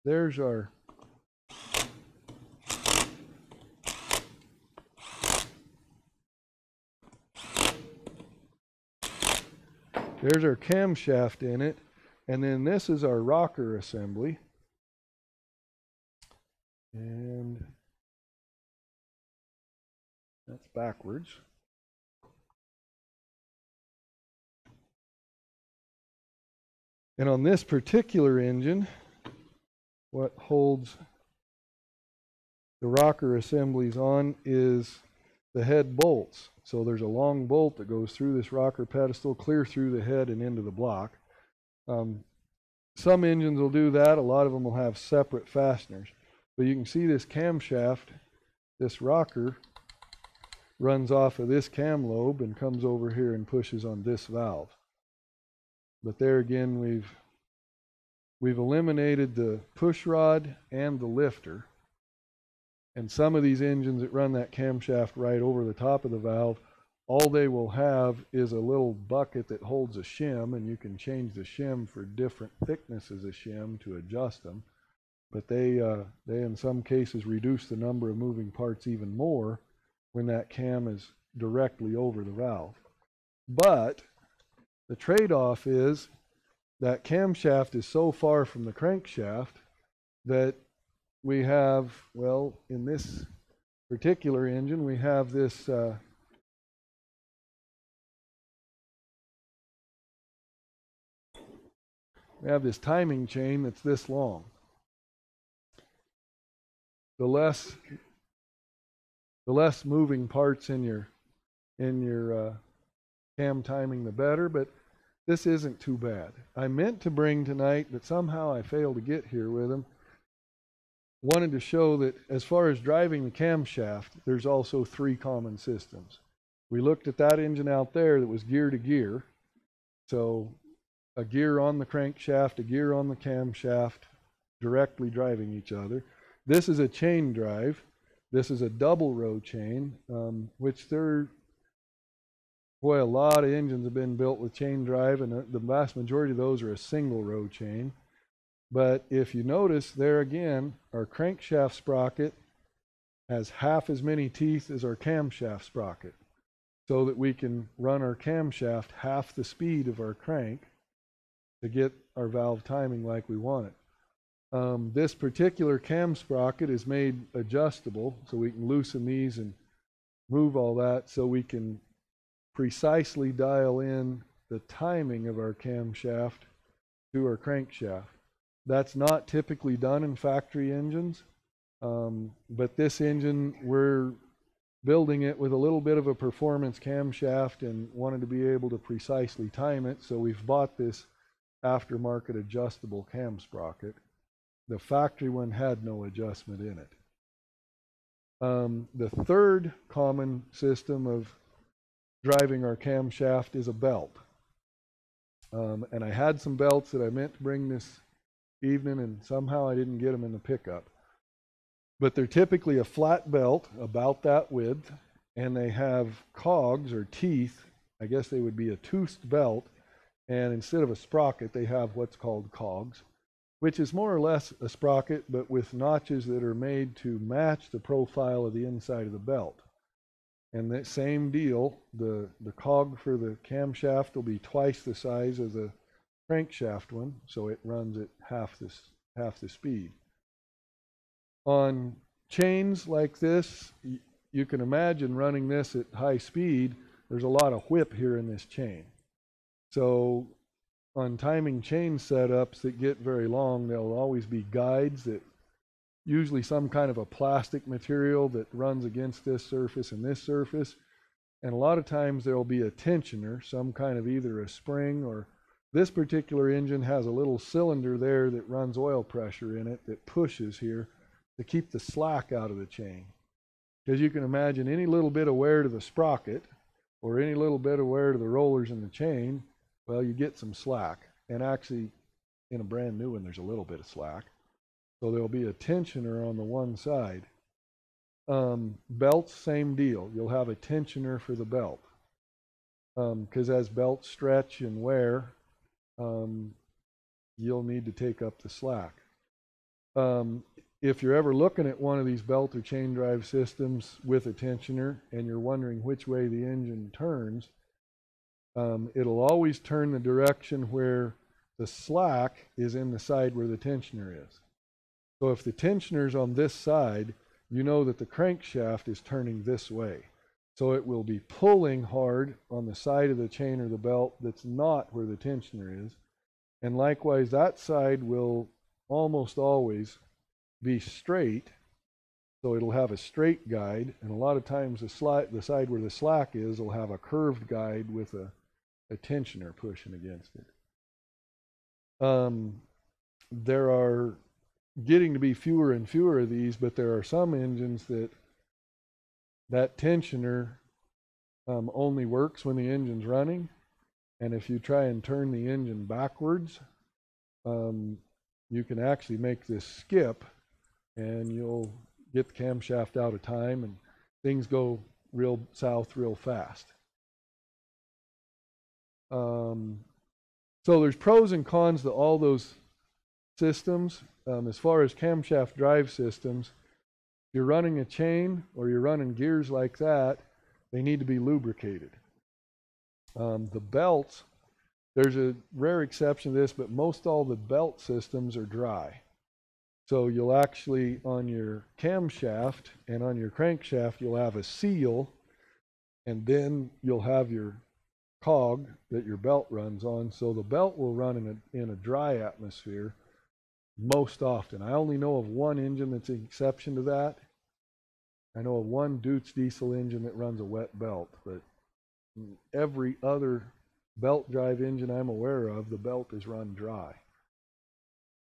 there's our There's our camshaft in it. And then this is our rocker assembly. And that's backwards. And on this particular engine, what holds the rocker assemblies on is the head bolts. So there's a long bolt that goes through this rocker pedestal, clear through the head and into the block. Um, some engines will do that. A lot of them will have separate fasteners. But you can see this camshaft, this rocker, runs off of this cam lobe and comes over here and pushes on this valve. But there again, we've we've eliminated the push rod and the lifter. And some of these engines that run that camshaft right over the top of the valve, all they will have is a little bucket that holds a shim, and you can change the shim for different thicknesses of shim to adjust them. But they, uh, they in some cases reduce the number of moving parts even more when that cam is directly over the valve. But The trade-off is that camshaft is so far from the crankshaft that we have, well, in this particular engine, we have this, uh, we have this timing chain that's this long. The less, the less moving parts in your, in your, uh, cam timing, the better, but this isn't too bad. I meant to bring tonight, but somehow I failed to get here with them. Wanted to show that as far as driving the camshaft, there's also three common systems. We looked at that engine out there that was gear to gear. So a gear on the crankshaft, a gear on the camshaft, directly driving each other. This is a chain drive. This is a double row chain, um, which there, boy, a lot of engines have been built with chain drive, and the- the vast majority of those are a single row chain. But if you notice there again, our crankshaft sprocket has half as many teeth as our camshaft sprocket so that we can run our camshaft half the speed of our crank to get our valve timing like we want it. Um, this particular cam sprocket is made adjustable so we can loosen these and move all that so we can precisely dial in the timing of our camshaft to our crankshaft. That's not typically done in factory engines, um, but this engine, we're building it with a little bit of a performance camshaft and wanted to be able to precisely time it, so we've bought this aftermarket adjustable cam sprocket. The factory one had no adjustment in it. Um, the third common system of driving our camshaft is a belt. Um, and I had some belts that I meant to bring this evening, and somehow I didn't get them in the pickup. But they're typically a flat belt, about that width, and they have cogs or teeth. I guess they would be a toothed belt, and instead of a sprocket, they have what's called cogs, which is more or less a sprocket, but with notches that are made to match the profile of the inside of the belt. And that same deal, the, the cog for the camshaft will be twice the size of the crankshaft one, so it runs at half this half the speed. On chains like this, you can imagine running this at high speed. There's a lot of whip here in this chain. So on timing chain setups that get very long, there'll always be guides that usually some kind of a plastic material that runs against this surface and this surface. And a lot of times there'll be a tensioner, some kind of either a spring or this particular engine has a little cylinder there that runs oil pressure in it that pushes here to keep the slack out of the chain. Because you can imagine any little bit of wear to the sprocket or any little bit of wear to the rollers in the chain, well, you get some slack. And actually, in a brand new one, there's a little bit of slack. So there'll be a tensioner on the one side. Um, belts, same deal. You'll have a tensioner for the belt. Because as belts stretch and wear, um, you'll need to take up the slack. Um, if you're ever looking at one of these belt or chain drive systems with a tensioner and you're wondering which way the engine turns, um, it'll always turn the direction where the slack is in the side where the tensioner is. So if the tensioner's on this side, you know that the crankshaft is turning this way. So it will be pulling hard on the side of the chain or the belt that's not where the tensioner is. And likewise, that side will almost always be straight. So it'll have a straight guide. And a lot of times the, sli- the side where the slack is will have a curved guide with a, a tensioner pushing against it. Um, there are getting to be fewer and fewer of these, but there are some engines that that tensioner um, only works when the engine's running. And if you try and turn the engine backwards, um, you can actually make this skip and you'll get the camshaft out of time and things go real south real fast. Um, so there's pros and cons to all those systems. Um, as far as camshaft drive systems, you're running a chain or you're running gears like that, they need to be lubricated. Um, the belts There's a rare exception to this, but most all the belt systems are dry. So you'll actually, on your camshaft and on your crankshaft, you'll have a seal, and then you'll have your cog that your belt runs on. So the belt will run in a, in a dry atmosphere most often. I only know of one engine that's an exception to that. I know of one Deutz diesel engine that runs a wet belt, but every other belt drive engine I'm aware of, the belt is run dry.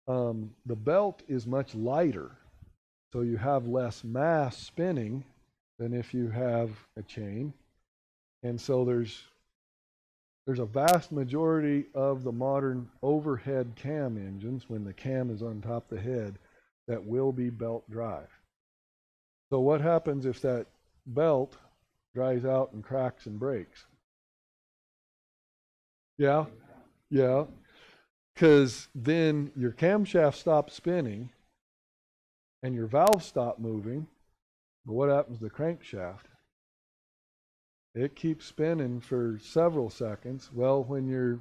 Um, the belt is much lighter, so you have less mass spinning than if you have a chain. And so there's there's a vast majority of the modern overhead cam engines, when the cam is on top of the head, that will be belt drive. So what happens if that belt dries out and cracks and breaks? Yeah, yeah. Because then your camshaft stops spinning and your valves stop moving. But what happens to the crankshaft? It keeps spinning for several seconds. Well, when you're,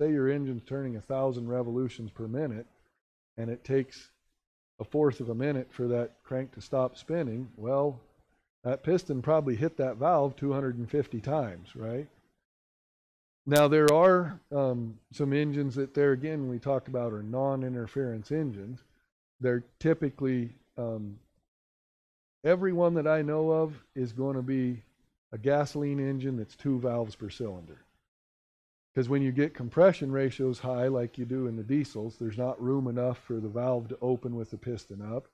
say your engine's turning a thousand revolutions per minute and it takes a fourth of a minute for that crank to stop spinning, well, that piston probably hit that valve 250 times, right? Now there are um, some engines that there again we talked about are non-interference engines. They're typically um, every one that I know of is going to be a gasoline engine that's two valves per cylinder. Because when you get compression ratios high, like you do in the diesels, there's not room enough for the valve to open with the piston up.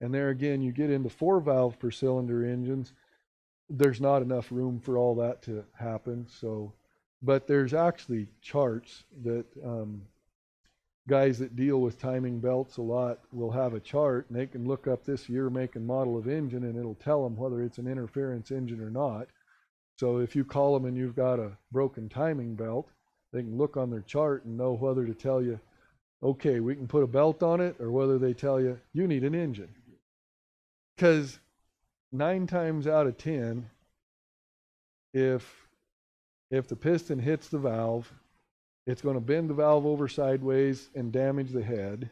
And there again, you get into four valve per cylinder engines, there's not enough room for all that to happen. So, but there's actually charts that um, guys that deal with timing belts a lot will have a chart and they can look up this year, make, and model of engine and it'll tell them whether it's an interference engine or not. So if you call them and you've got a broken timing belt, they can look on their chart and know whether to tell you, okay, we can put a belt on it, or whether they tell you, you need an engine. Because nine times out of ten, if if the piston hits the valve, it's going to bend the valve over sideways and damage the head.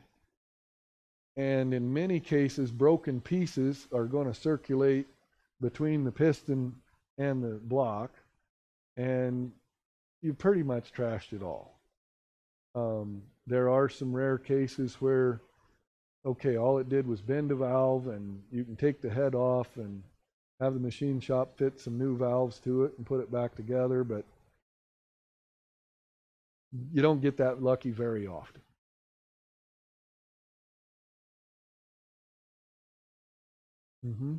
And in many cases, broken pieces are going to circulate between the piston and the block, and you pretty much trashed it all. Um, there are some rare cases where, okay, all it did was bend a valve, and you can take the head off and have the machine shop fit some new valves to it and put it back together, but you don't get that lucky very often. Mm-hmm.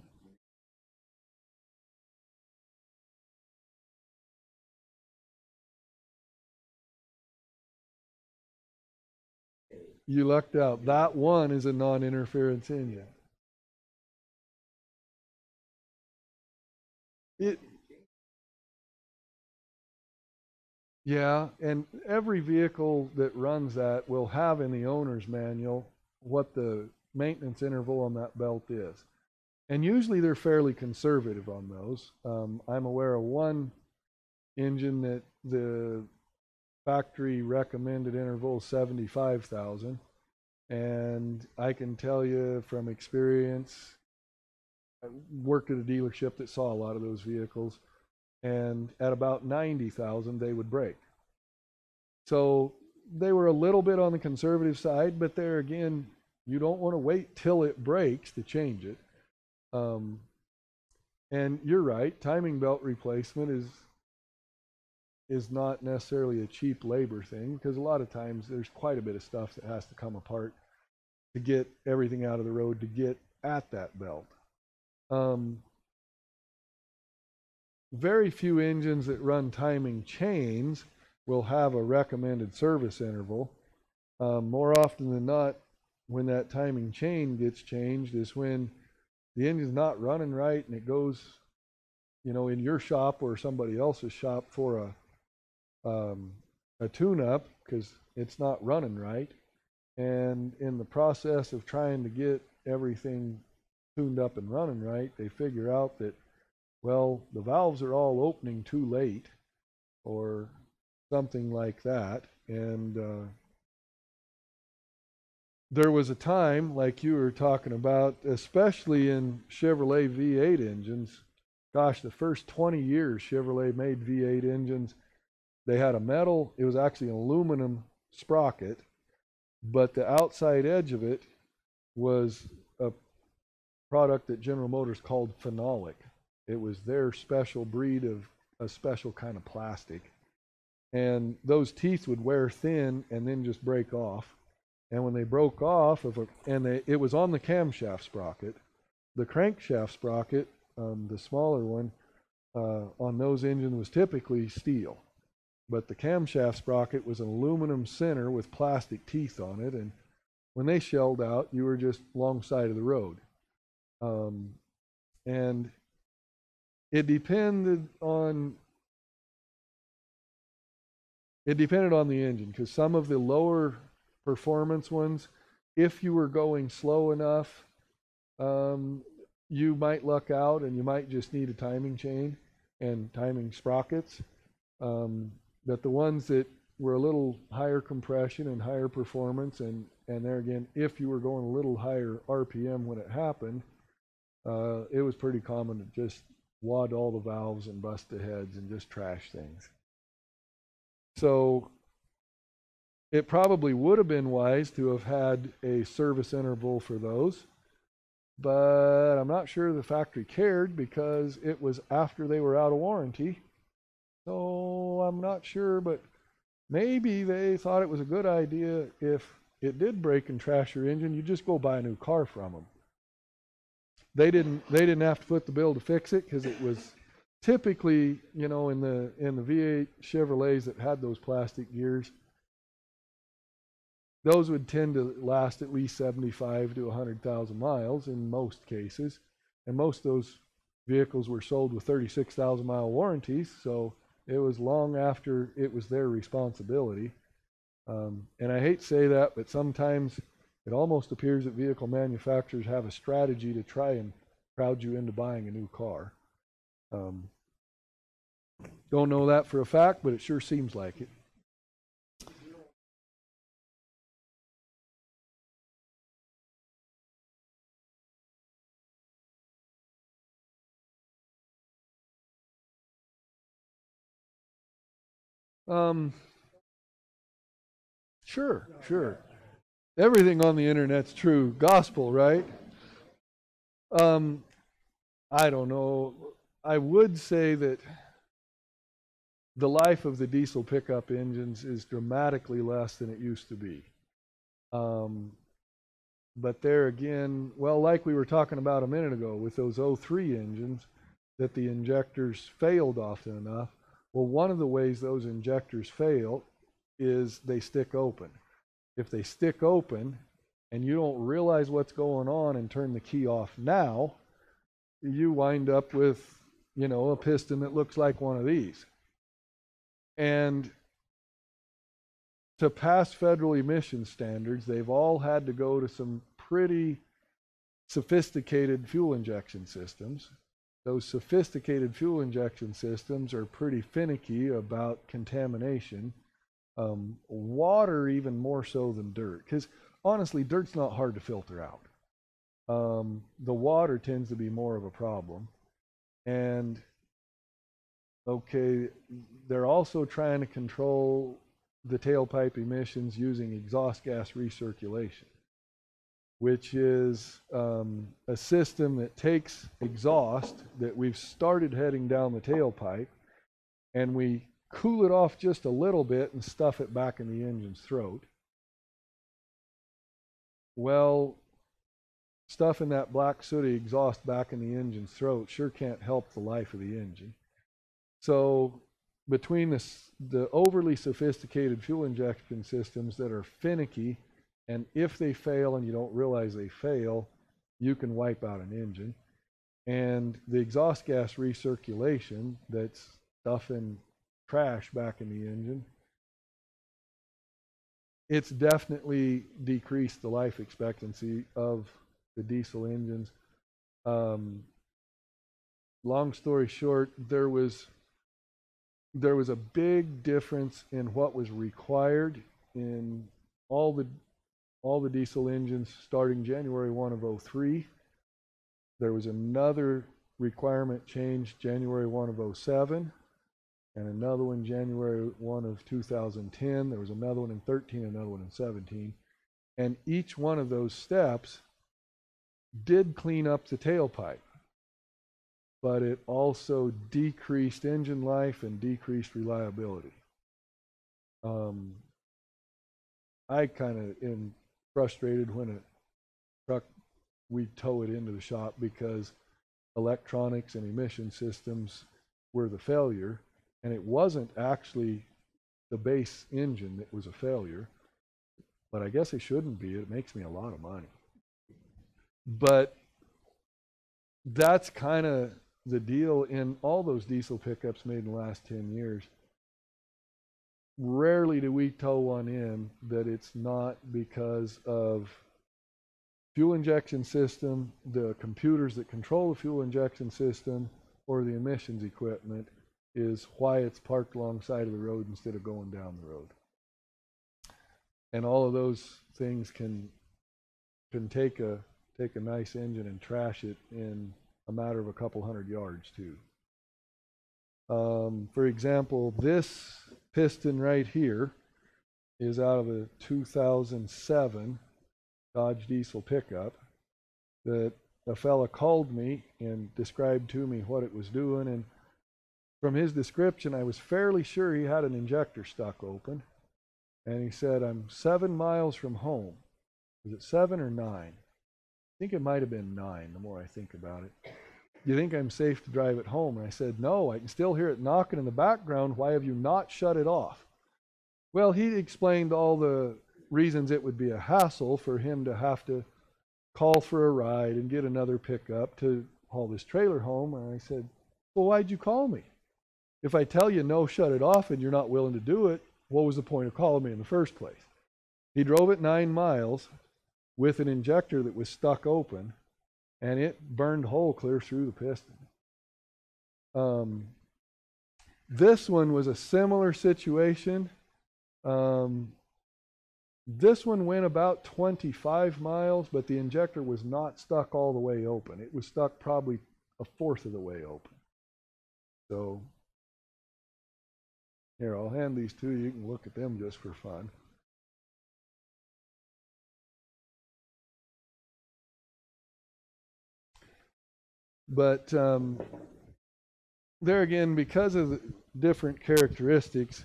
You lucked out. That one is a non-interference engine. It, yeah, and every vehicle that runs that will have in the owner's manual what the maintenance interval on that belt is. And usually they're fairly conservative on those. Um, I'm aware of one engine that the factory recommended interval 75,000. And I can tell you from experience, I worked at a dealership that saw a lot of those vehicles, and at about 90,000, they would break. So they were a little bit on the conservative side, but there again, you don't want to wait till it breaks to change it. Um, and you're right, timing belt replacement is is not necessarily a cheap labor thing because a lot of times there's quite a bit of stuff that has to come apart to get everything out of the road to get at that belt. Um, very few engines that run timing chains will have a recommended service interval. Um, more often than not, when that timing chain gets changed is when the engine's not running right and it goes, you know, in your shop or somebody else's shop for a um, a tune-up because it's not running right. And in the process of trying to get everything tuned up and running right, they figure out that, well, the valves are all opening too late, or something like that. And uh, there was a time, like you were talking about, especially in Chevrolet V8 engines. Gosh, the first 20 years Chevrolet made V8 engines, they had a metal, it was actually an aluminum sprocket, but the outside edge of it was a product that General Motors called phenolic. It was their special breed of a special kind of plastic. And those teeth would wear thin and then just break off. And when they broke off, of a, and they, it was on the camshaft sprocket, the crankshaft sprocket, um, the smaller one, uh, on those engines was typically steel. But the camshaft sprocket was an aluminum center with plastic teeth on it. And when they shelled out, you were just long side of the road. Um, and it depended on it depended on the engine because some of the lower performance ones, if you were going slow enough, um, you might luck out and you might just need a timing chain and timing sprockets. Um, but the ones that were a little higher compression and higher performance, and and there again, if you were going a little higher RPM when it happened, uh, it was pretty common to just wad all the valves and bust the heads and just trash things. So it probably would have been wise to have had a service interval for those, but I'm not sure the factory cared because it was after they were out of warranty. So I'm not sure, but maybe they thought it was a good idea if it did break and trash your engine, you just go buy a new car from them. They didn't they didn't have to foot the bill to fix it because it was typically, you know, in the in the V8 Chevrolets that had those plastic gears, those would tend to last at least 75 to 100,000 miles in most cases. And most of those vehicles were sold with 36,000 mile warranties, so it was long after it was their responsibility. Um, and I hate to say that, but sometimes it almost appears that vehicle manufacturers have a strategy to try and crowd you into buying a new car. Um, don't know that for a fact, but it sure seems like it. Um, sure, sure. Everything on the internet's true gospel, right? Um, I don't know. I would say that the life of the diesel pickup engines is dramatically less than it used to be. Um, but there again, well, like we were talking about a minute ago with those 03 engines, that the injectors failed often enough. Well, one of the ways those injectors fail is they stick open. If they stick open and you don't realize what's going on and turn the key off now, you wind up with, you know, a piston that looks like one of these. And to pass federal emission standards, they've all had to go to some pretty sophisticated fuel injection systems. Those sophisticated fuel injection systems are pretty finicky about contamination. Um, water, even more so than dirt, because honestly, dirt's not hard to filter out. Um, the water tends to be more of a problem. And okay, they're also trying to control the tailpipe emissions using exhaust gas recirculation, which is um, a system that takes exhaust that we've started heading down the tailpipe and we cool it off just a little bit and stuff it back in the engine's throat. Well, stuffing that black sooty exhaust back in the engine's throat sure can't help the life of the engine. So between the, the overly sophisticated fuel injection systems that are finicky, and if they fail and you don't realize they fail, you can wipe out an engine. And the exhaust gas recirculation that's stuffing trash back in the engine, it's definitely decreased the life expectancy of the diesel engines. Um, long story short, there was there was a big difference in what was required in all the all the diesel engines starting January 1 of 03. There was another requirement change January 1 of 07 and another one January 1 of 2010. There was another one in 13, another one in 17. And each one of those steps did clean up the tailpipe, but it also decreased engine life and decreased reliability. Um, I kind of am frustrated when a truck, we tow it into the shop because electronics and emission systems were the failure and it wasn't actually the base engine that was a failure. But I guess it shouldn't be. It makes me a lot of money. But that's kind of the deal in all those diesel pickups made in the last 10 years. Rarely do we tow one in that it's not because of fuel injection system, the computers that control the fuel injection system, or the emissions equipment is why it's parked alongside of the road instead of going down the road. And all of those things can can take a take a nice engine and trash it in a matter of a couple hundred yards too. Um, for example, this piston right here is out of a 2007 Dodge diesel pickup that a fella called me and described to me what it was doing and from his description, I was fairly sure he had an injector stuck open. And he said, I'm seven miles from home. Was it seven or nine? I think it might have been nine the more I think about it. You think I'm safe to drive it home? And I said, No, I can still hear it knocking in the background. Why have you not shut it off? Well, he explained all the reasons it would be a hassle for him to have to call for a ride and get another pickup to haul this trailer home. And I said, Well, why'd you call me? If I tell you no, shut it off, and you're not willing to do it, what was the point of calling me in the first place? He drove it nine miles with an injector that was stuck open, and it burned hole clear through the piston. Um, this one was a similar situation. Um, this one went about 25 miles, but the injector was not stuck all the way open. It was stuck probably a fourth of the way open. So here, I'll hand these to you. You can look at them just for fun. But um, there again, because of the different characteristics,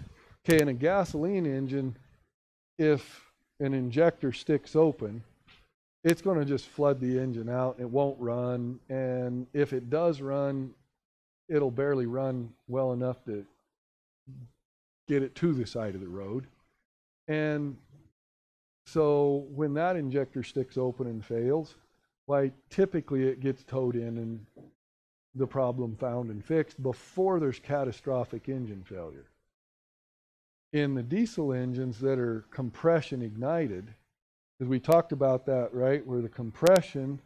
okay, in a gasoline engine, if an injector sticks open, it's going to just flood the engine out. It won't run. And if it does run, it'll barely run well enough to get it to the side of the road. And so when that injector sticks open and fails, why typically it gets towed in and the problem found and fixed before there's catastrophic engine failure. In the diesel engines that are compression ignited, because we talked about that, right, where the compression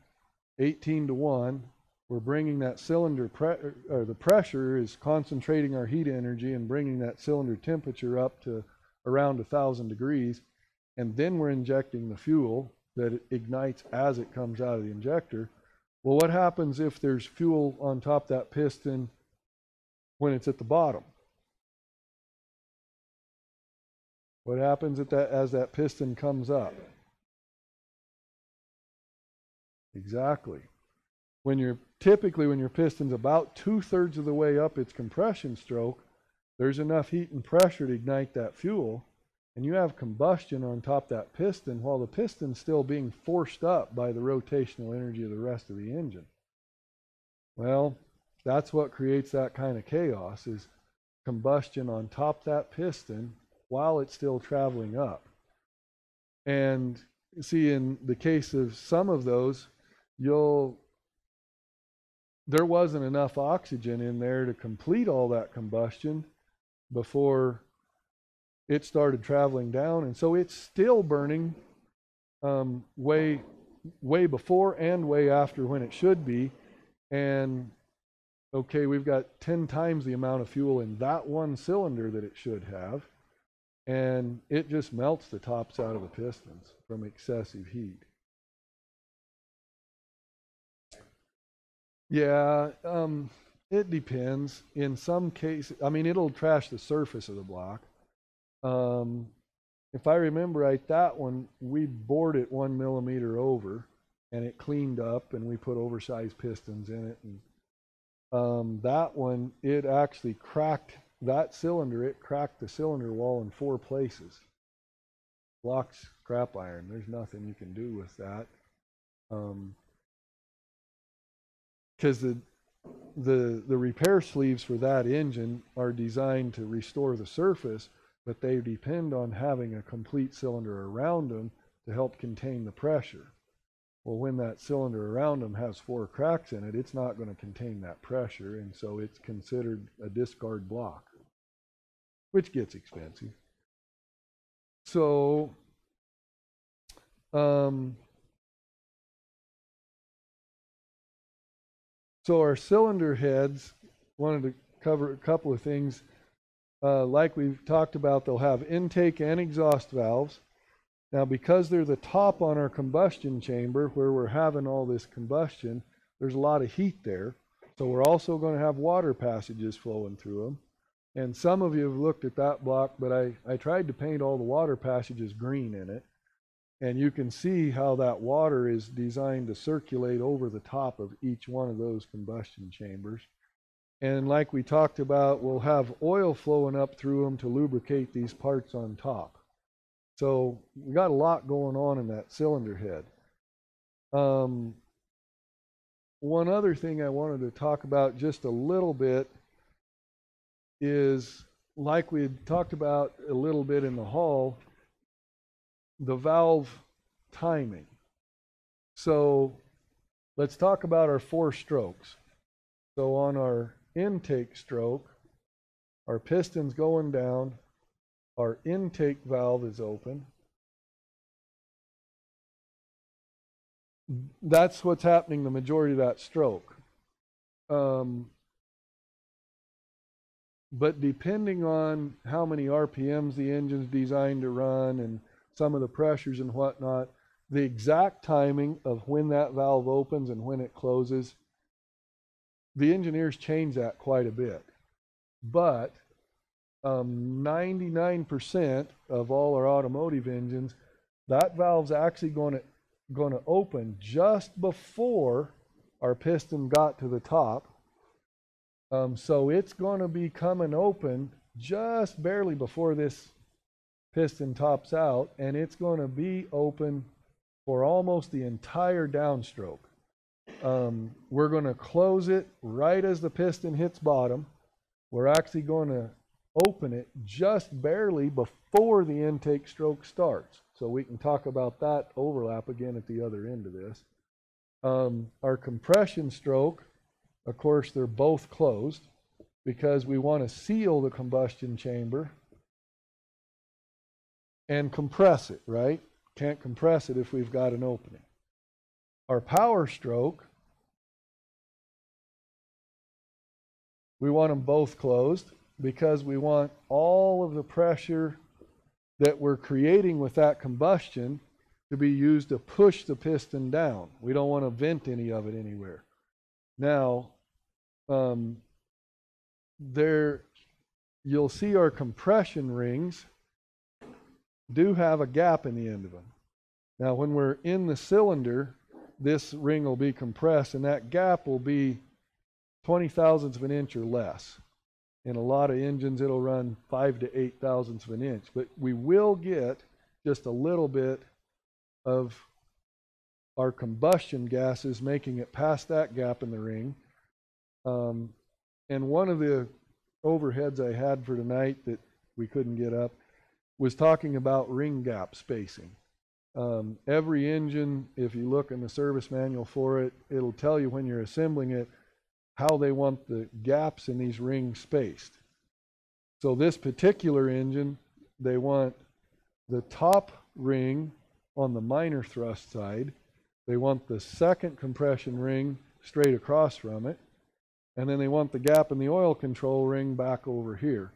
18 to 1 we're bringing that cylinder pre- or the pressure is concentrating our heat energy and bringing that cylinder temperature up to around a thousand degrees and then we're injecting the fuel that it ignites as it comes out of the injector. Well what happens if there's fuel on top that piston when it's at the bottom? What happens at that as that piston comes up? Exactly. When you're typically when your piston's about two thirds of the way up its compression stroke, there's enough heat and pressure to ignite that fuel, and you have combustion on top that piston while the piston's still being forced up by the rotational energy of the rest of the engine. Well, that's what creates that kind of chaos is combustion on top that piston while it's still traveling up. And see in the case of some of those, you'll there wasn't enough oxygen in there to complete all that combustion before it started traveling down and so it's still burning um, way way before and way after when it should be and okay, we've got 10 times the amount of fuel in that one cylinder that it should have, and it just melts the tops out of the pistons from excessive heat. Yeah, um, it depends. In some cases, I mean, it'll trash the surface of the block. Um, if I remember right, that one, we bored it one millimeter over and it cleaned up and we put oversized pistons in it. And um, that one, it actually cracked that cylinder, it cracked the cylinder wall in four places. Blocks scrap iron. There's nothing you can do with that. Um, because the the the repair sleeves for that engine are designed to restore the surface, but they depend on having a complete cylinder around them to help contain the pressure. Well, when that cylinder around them has four cracks in it, it's not going to contain that pressure, and so it's considered a discard block, which gets expensive. So, um, So our cylinder heads, wanted to cover a couple of things. Uh, like we've talked about, they'll have intake and exhaust valves. Now, because they're the top on our combustion chamber where we're having all this combustion, there's a lot of heat there. So we're also going to have water passages flowing through them. And some of you have looked at that block, but I, I tried to paint all the water passages green in it. And you can see how that water is designed to circulate over the top of each one of those combustion chambers. And like we talked about, we'll have oil flowing up through them to lubricate these parts on top. So we got a lot going on in that cylinder head. Um, one other thing I wanted to talk about just a little bit is like we had talked about a little bit in the hall, the valve timing. So let's talk about our four strokes. So on our intake stroke, our piston's going down, our intake valve is open. That's what's happening the majority of that stroke. Um, but depending on how many RPMs the engine's designed to run and some of the pressures and whatnot, the exact timing of when that valve opens and when it closes, the engineers change that quite a bit. But um, 99% of all our automotive engines, that valve's actually going to going to open just before our piston got to the top. Um, so it's going to be coming open just barely before this piston tops out, and it's going to be open for almost the entire downstroke. Um, we're going to close it right as the piston hits bottom. We're actually going to open it just barely before the intake stroke starts. So we can talk about that overlap again at the other end of this. Um, our compression stroke, of course, they're both closed because we want to seal the combustion chamber and compress it, right? Can't compress it if we've got an opening. Our power stroke, we want them both closed because we want all of the pressure that we're creating with that combustion to be used to push the piston down. We don't want to vent any of it anywhere. Now, um, there, you'll see our compression rings do have a gap in the end of them. Now, when we're in the cylinder, this ring will be compressed, and that gap will be 20 thousandths of an inch or less. In a lot of engines, it'll run five to eight thousandths of an inch, but we will get just a little bit of our combustion gases making it past that gap in the ring. Um, and one of the overheads I had for tonight that we couldn't get up was talking about ring gap spacing. Um, every engine, if you look in the service manual for it, it'll tell you when you're assembling it how they want the gaps in these rings spaced. So this particular engine, they want the top ring on the minor thrust side. They want the second compression ring straight across from it. And then they want the gap in the oil control ring back over here.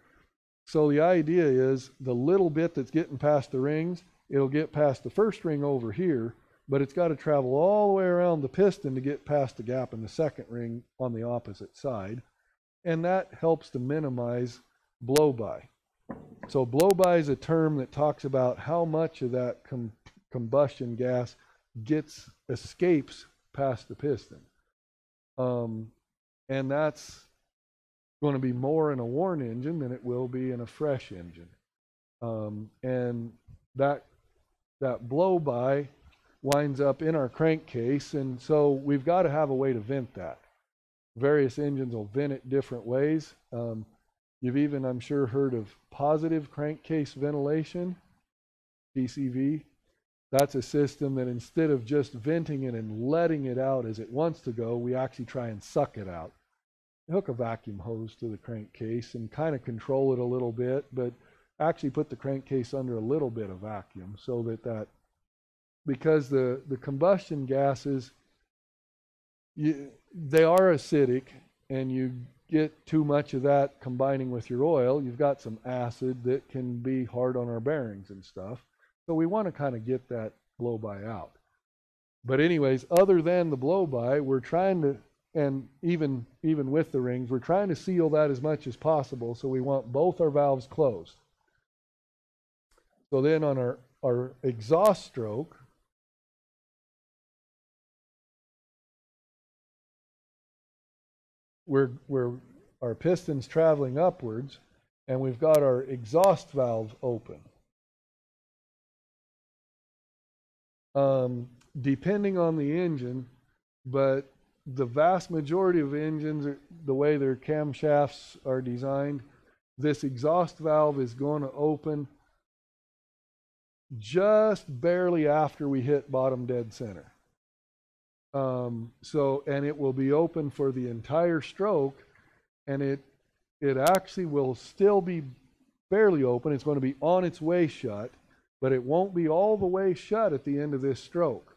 So the idea is the little bit that's getting past the rings, it'll get past the first ring over here, but it's got to travel all the way around the piston to get past the gap in the second ring on the opposite side. And that helps to minimize blow by. So blow by is a term that talks about how much of that com- combustion gas gets escapes past the piston. Um, and that's going to be more in a worn engine than it will be in a fresh engine. Um, and that that blow by winds up in our crankcase, and so we've got to have a way to vent that. Various engines will vent it different ways. Um, you've even, I'm sure, heard of positive crankcase ventilation, PCV. That's a system that instead of just venting it and letting it out as it wants to go, we actually try and suck it out. Hook a vacuum hose to the crankcase and kind of control it a little bit, but actually put the crankcase under a little bit of vacuum so that that because the the combustion gases you, they are acidic and you get too much of that combining with your oil you've got some acid that can be hard on our bearings and stuff. So we want to kind of get that blow by out. But anyways other than the blow by we're trying to and even even with the rings we're trying to seal that as much as possible so we want both our valves closed. So then on our, our exhaust stroke, we're, we're, our piston's traveling upwards and we've got our exhaust valve open. Um, depending on the engine, but the vast majority of engines, are, the way their camshafts are designed, this exhaust valve is going to open just barely after we hit bottom dead center. Um, so, and it will be open for the entire stroke, and it it actually will still be fairly open. It's going to be on its way shut, but it won't be all the way shut at the end of this stroke.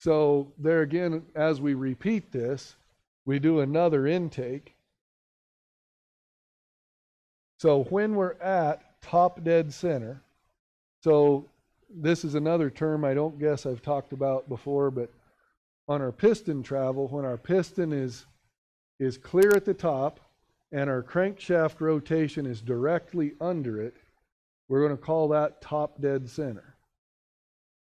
So there again, as we repeat this, we do another intake. So when we're at top dead center, so this is another term I don't guess I've talked about before, but on our piston travel, when our piston is is clear at the top and our crankshaft rotation is directly under it, we're going to call that top dead center.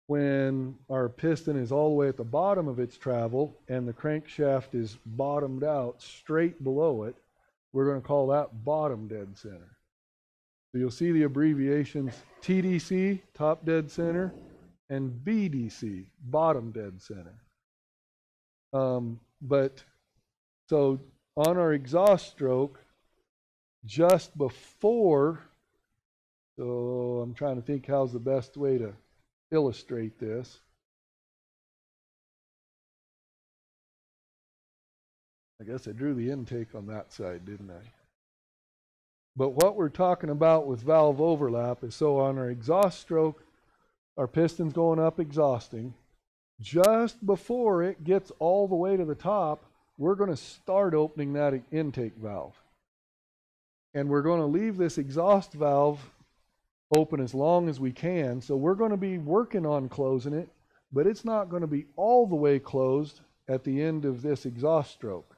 When our piston is all the way at the bottom of its travel and the crankshaft is bottomed out straight below it, we're going to call that bottom dead center. So you'll see the abbreviations TDC, top dead center, and BDC, bottom dead center. Um, but so on our exhaust stroke, just before, so I'm trying to think how's the best way to illustrate this. I guess I drew the intake on that side, didn't I? But what we're talking about with valve overlap is so on our exhaust stroke, our piston's going up exhausting. Just before it gets all the way to the top, we're going to start opening that intake valve. And we're going to leave this exhaust valve open as long as we can. So we're going to be working on closing it, but it's not going to be all the way closed at the end of this exhaust stroke.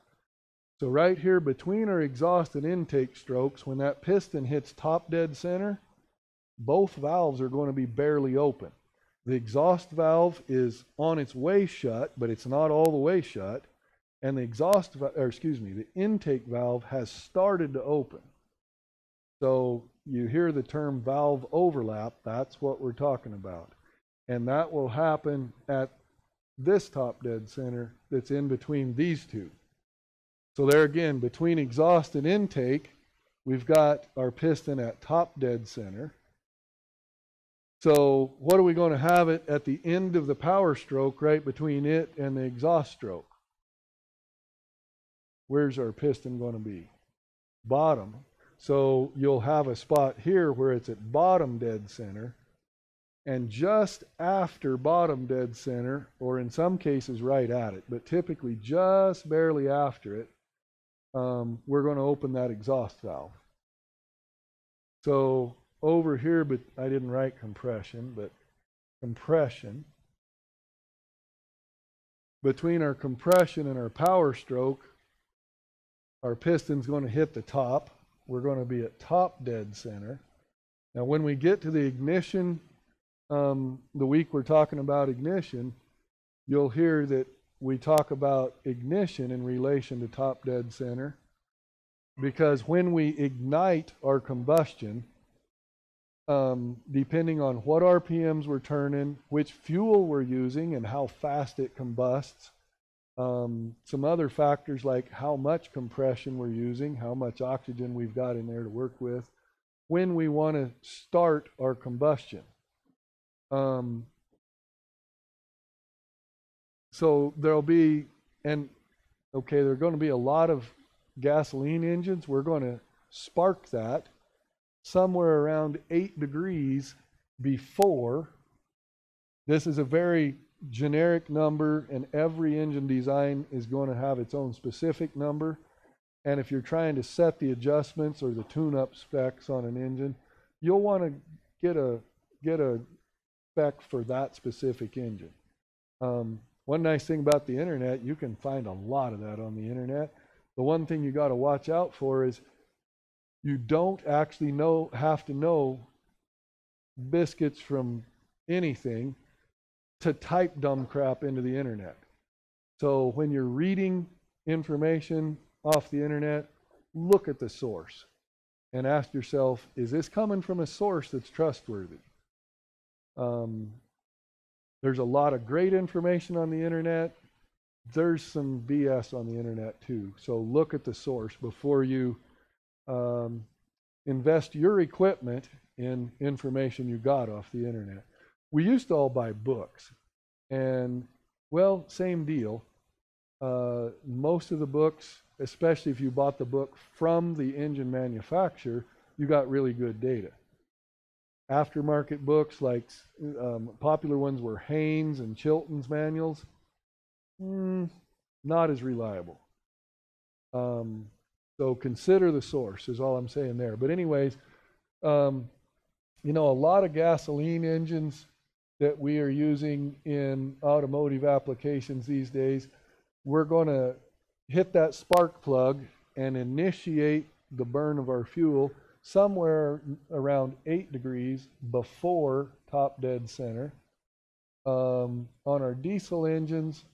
So right here between our exhaust and intake strokes, when that piston hits top dead center, both valves are going to be barely open. The exhaust valve is on its way shut, but it's not all the way shut. And the exhaust, or excuse me, the intake valve has started to open. So you hear the term valve overlap, that's what we're talking about. And that will happen at this top dead center that's in between these two. So there again, between exhaust and intake, we've got our piston at top dead center. So what are we going to have it at the end of the power stroke, right between it and the exhaust stroke? Where's our piston going to be? Bottom. So you'll have a spot here where it's at bottom dead center. And just after bottom dead center, or in some cases right at it, but typically just barely after it, um, we're going to open that exhaust valve. So over here, but I didn't write compression, but compression. Between our compression and our power stroke, our piston's going to hit the top. We're going to be at top dead center. Now, when we get to the ignition, um, the week we're talking about ignition, you'll hear that we talk about ignition in relation to top dead center because when we ignite our combustion, um, depending on what RPMs we're turning, which fuel we're using, and how fast it combusts, um, some other factors like how much compression we're using, how much oxygen we've got in there to work with, when we want to start our combustion. Um, so there'll be, and okay, there are going to be a lot of gasoline engines. We're going to spark that somewhere around eight degrees before. This is a very generic number, and every engine design is going to have its own specific number. And if you're trying to set the adjustments or the tune-up specs on an engine, you'll want to get a get a spec for that specific engine. Um, one nice thing about the internet, you can find a lot of that on the internet. The one thing you got to watch out for is you don't actually know have to know biscuits from anything to type dumb crap into the internet. So when you're reading information off the internet, look at the source and ask yourself, is this coming from a source that's trustworthy? Um, there's a lot of great information on the internet. There's some BS on the internet too. So look at the source before you um, invest your equipment in information you got off the internet. We used to all buy books, and well, same deal. Uh, most of the books, especially if you bought the book from the engine manufacturer, you got really good data. Aftermarket books, like um, popular ones were Haynes and Chilton's manuals, mm, not as reliable. Um, so consider the source is all I'm saying there. But anyways, um, you know, a lot of gasoline engines that we are using in automotive applications these days, we're going to hit that spark plug and initiate the burn of our fuel somewhere around 8 degrees before top dead center. Um, on our diesel engines,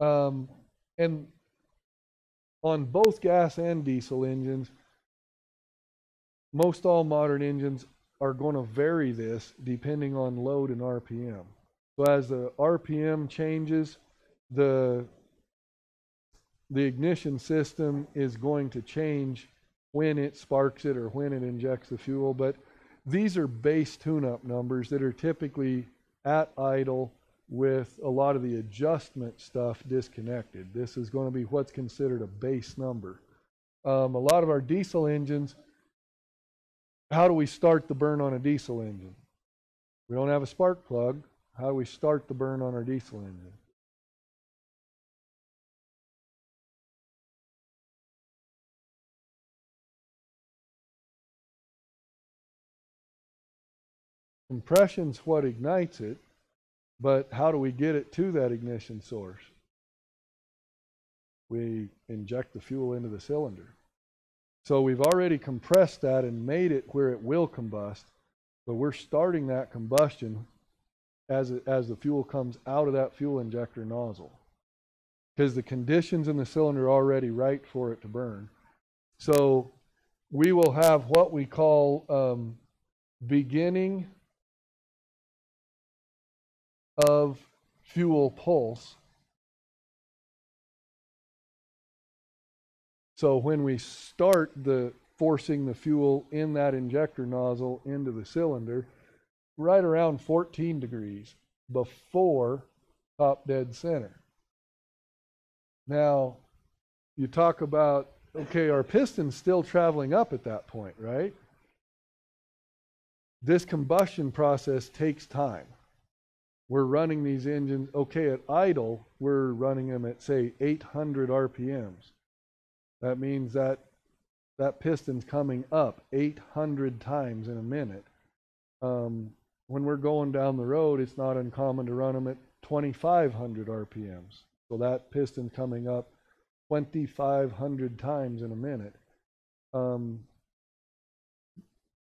um, and on both gas and diesel engines, most all modern engines are going to vary this depending on load and RPM. So as the RPM changes, the the ignition system is going to change when it sparks it or when it injects the fuel. But these are base tune-up numbers that are typically at idle with a lot of the adjustment stuff disconnected. This is going to be what's considered a base number. Um, a lot of our diesel engines, how do we start the burn on a diesel engine? We don't have a spark plug. How do we start the burn on our diesel engine? Compression's what ignites it, but how do we get it to that ignition source? We inject the fuel into the cylinder. So we've already compressed that and made it where it will combust, but we're starting that combustion as, it, as the fuel comes out of that fuel injector nozzle. Because the conditions in the cylinder are already right for it to burn. So we will have what we call um, beginning of fuel pulse. So when we start the forcing the fuel in that injector nozzle into the cylinder, right around 14 degrees before top dead center. Now, you talk about, okay, our piston's still traveling up at that point, right? This combustion process takes time we're running these engines, okay, at idle, we're running them at, say, 800 RPMs. That means that that piston's coming up 800 times in a minute. Um, when we're going down the road, it's not uncommon to run them at 2,500 RPMs. So that piston coming up 2,500 times in a minute. Um,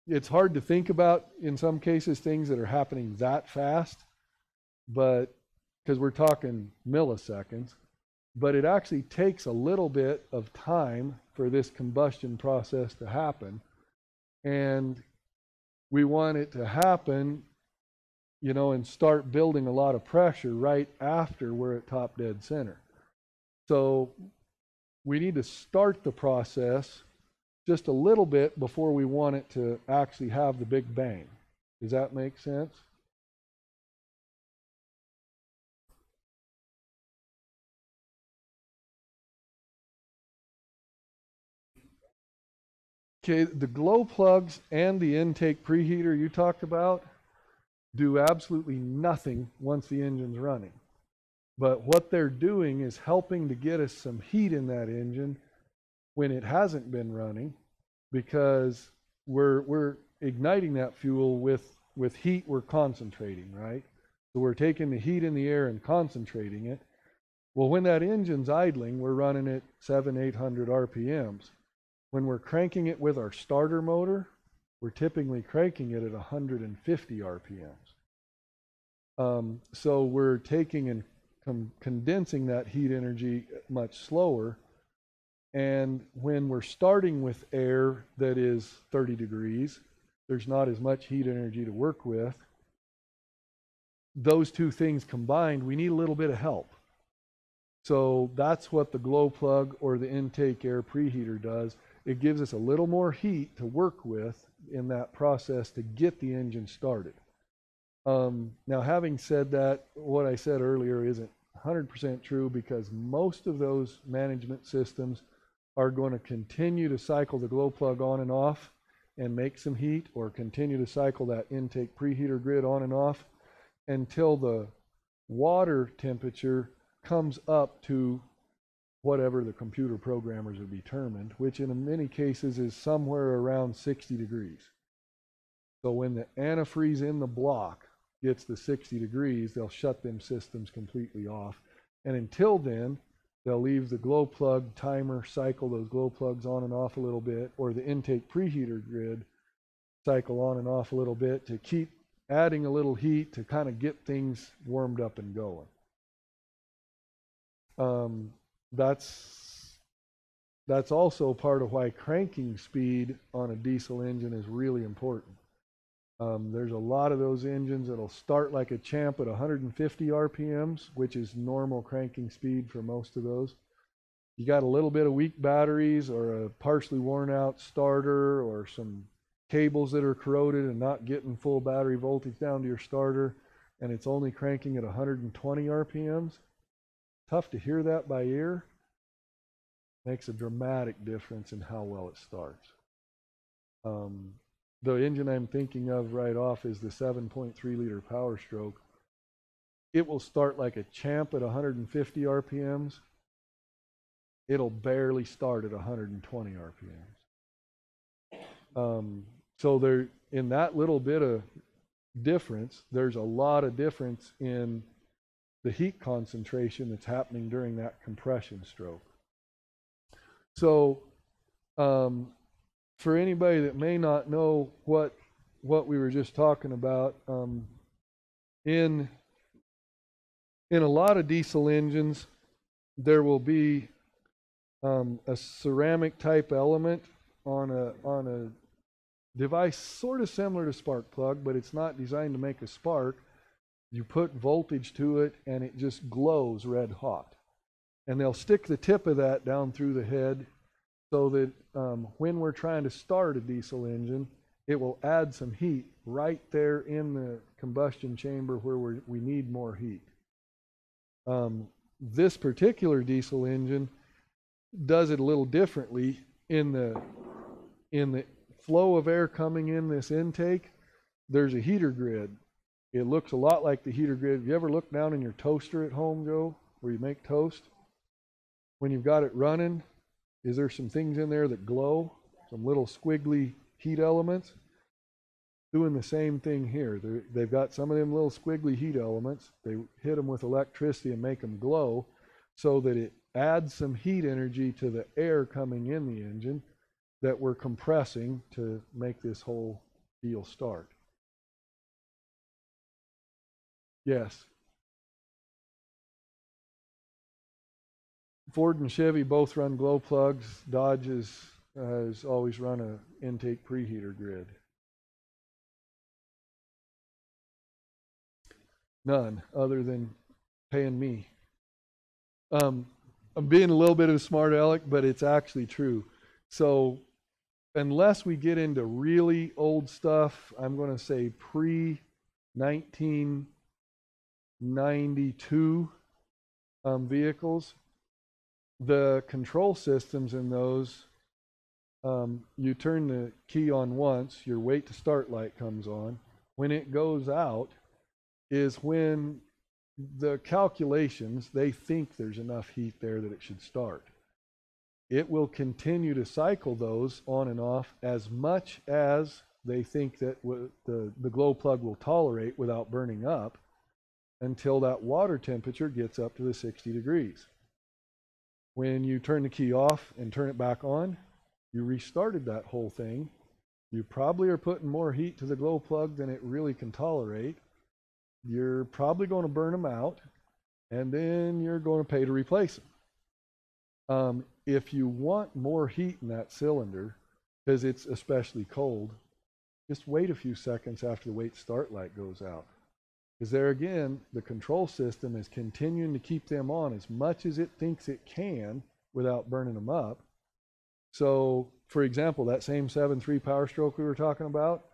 it's hard to think about in some cases things that are happening that fast, but because we're talking milliseconds, but it actually takes a little bit of time for this combustion process to happen. And we want it to happen, you know, and start building a lot of pressure right after we're at top dead center. So we need to start the process just a little bit before we want it to actually have the big bang. Does that make sense? Okay, the glow plugs and the intake preheater you talked about do absolutely nothing once the engine's running. But what they're doing is helping to get us some heat in that engine when it hasn't been running because we're we're igniting that fuel with with heat we're concentrating, right? So we're taking the heat in the air and concentrating it. Well, when that engine's idling, we're running at seven, eight hundred RPMs. When we're cranking it with our starter motor, we're typically cranking it at 150 RPMs. Um, so we're taking and condensing that heat energy much slower. And when we're starting with air that is 30 degrees, there's not as much heat energy to work with. Those two things combined, we need a little bit of help. So that's what the glow plug or the intake air preheater does. It gives us a little more heat to work with in that process to get the engine started. Um, now, having said that, what I said earlier isn't 100% true because most of those management systems are going to continue to cycle the glow plug on and off and make some heat or continue to cycle that intake preheater grid on and off until the water temperature comes up to whatever the computer programmers have determined, which in many cases is somewhere around 60 degrees. So when the antifreeze in the block gets to 60 degrees, they'll shut them systems completely off. And until then, they'll leave the glow plug timer cycle those glow plugs on and off a little bit, or the intake preheater grid cycle on and off a little bit to keep adding a little heat to kind of get things warmed up and going. Um, that's that's also part of why cranking speed on a diesel engine is really important. Um, there's a lot of those engines that'll start like a champ at 150 RPMs, which is normal cranking speed for most of those. You got a little bit of weak batteries or a partially worn out starter or some cables that are corroded and not getting full battery voltage down to your starter, and it's only cranking at 120 RPMs. Tough to hear that by ear. Makes a dramatic difference in how well it starts. Um, the engine I'm thinking of right off is the 7.3 liter Power Stroke. It will start like a champ at 150 RPMs. It'll barely start at 120 RPMs. Um, so there, in that little bit of difference, there's a lot of difference in the heat concentration that's happening during that compression stroke. So, um, for anybody that may not know what what we were just talking about, um, in in a lot of diesel engines, there will be um, a ceramic type element on a on a device sort of similar to spark plug, but it's not designed to make a spark. You put voltage to it, and it just glows red hot. And they'll stick the tip of that down through the head so that um, when we're trying to start a diesel engine, it will add some heat right there in the combustion chamber where we we need more heat. Um, this particular diesel engine does it a little differently in the in the flow of air coming in this intake. There's a heater grid. It looks a lot like the heater grid. Have you ever looked down in your toaster at home, Joe, where you make toast? When you've got it running, is there some things in there that glow, some little squiggly heat elements. Doing the same thing here. They're, they've got some of them little squiggly heat elements. They hit them with electricity and make them glow so that it adds some heat energy to the air coming in the engine that we're compressing to make this whole deal start. Yes. Ford and Chevy both run glow plugs. Dodge is, uh, has always run an intake preheater grid. None, other than paying me. Um, I'm being a little bit of a smart aleck, but it's actually true. So unless we get into really old stuff, I'm going to say pre 1992 um, vehicles, the control systems in those, um, you turn the key on once, your wait to start light comes on. When it goes out, is when the calculations, they think there's enough heat there that it should start. It will continue to cycle those on and off as much as they think that the, the glow plug will tolerate without burning up until that water temperature gets up to the 60 degrees. When you turn the key off and turn it back on, you restarted that whole thing. You probably are putting more heat to the glow plug than it really can tolerate you're probably going to burn them out and then you're going to pay to replace them. Um, if you want more heat in that cylinder, because it's especially cold, just wait a few seconds after the wait start light goes out. Because there again, the control system is continuing to keep them on as much as it thinks it can without burning them up. So, for example, that same 7.3 power stroke we were talking about,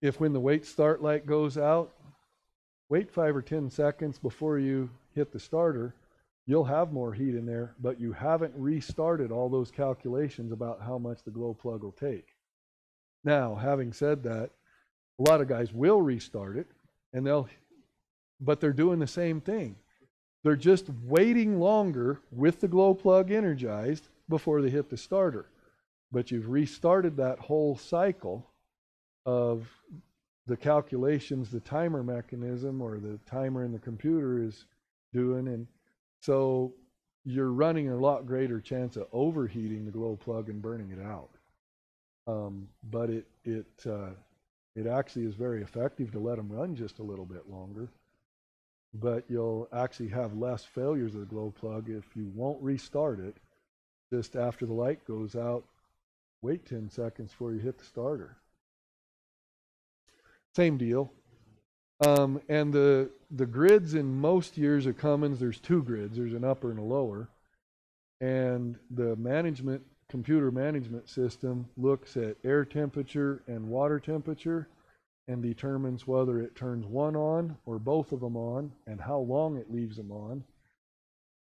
if when the wait start light goes out, wait five or 10 seconds before you hit the starter, you'll have more heat in there, but you haven't restarted all those calculations about how much the glow plug will take. Now, having said that, a lot of guys will restart it and they'll, but they're doing the same thing. They're just waiting longer with the glow plug energized before they hit the starter. But you've restarted that whole cycle of the calculations the timer mechanism or the timer in the computer is doing and so you're running a lot greater chance of overheating the glow plug and burning it out um, but it it uh, it actually is very effective to let them run just a little bit longer but you'll actually have less failures of the glow plug if you won't restart it just after the light goes out wait 10 seconds before you hit the starter same deal. Um, and the the grids in most years of Cummins, there's two grids. There's an upper and a lower. And the management computer management system looks at air temperature and water temperature and determines whether it turns one on or both of them on and how long it leaves them on.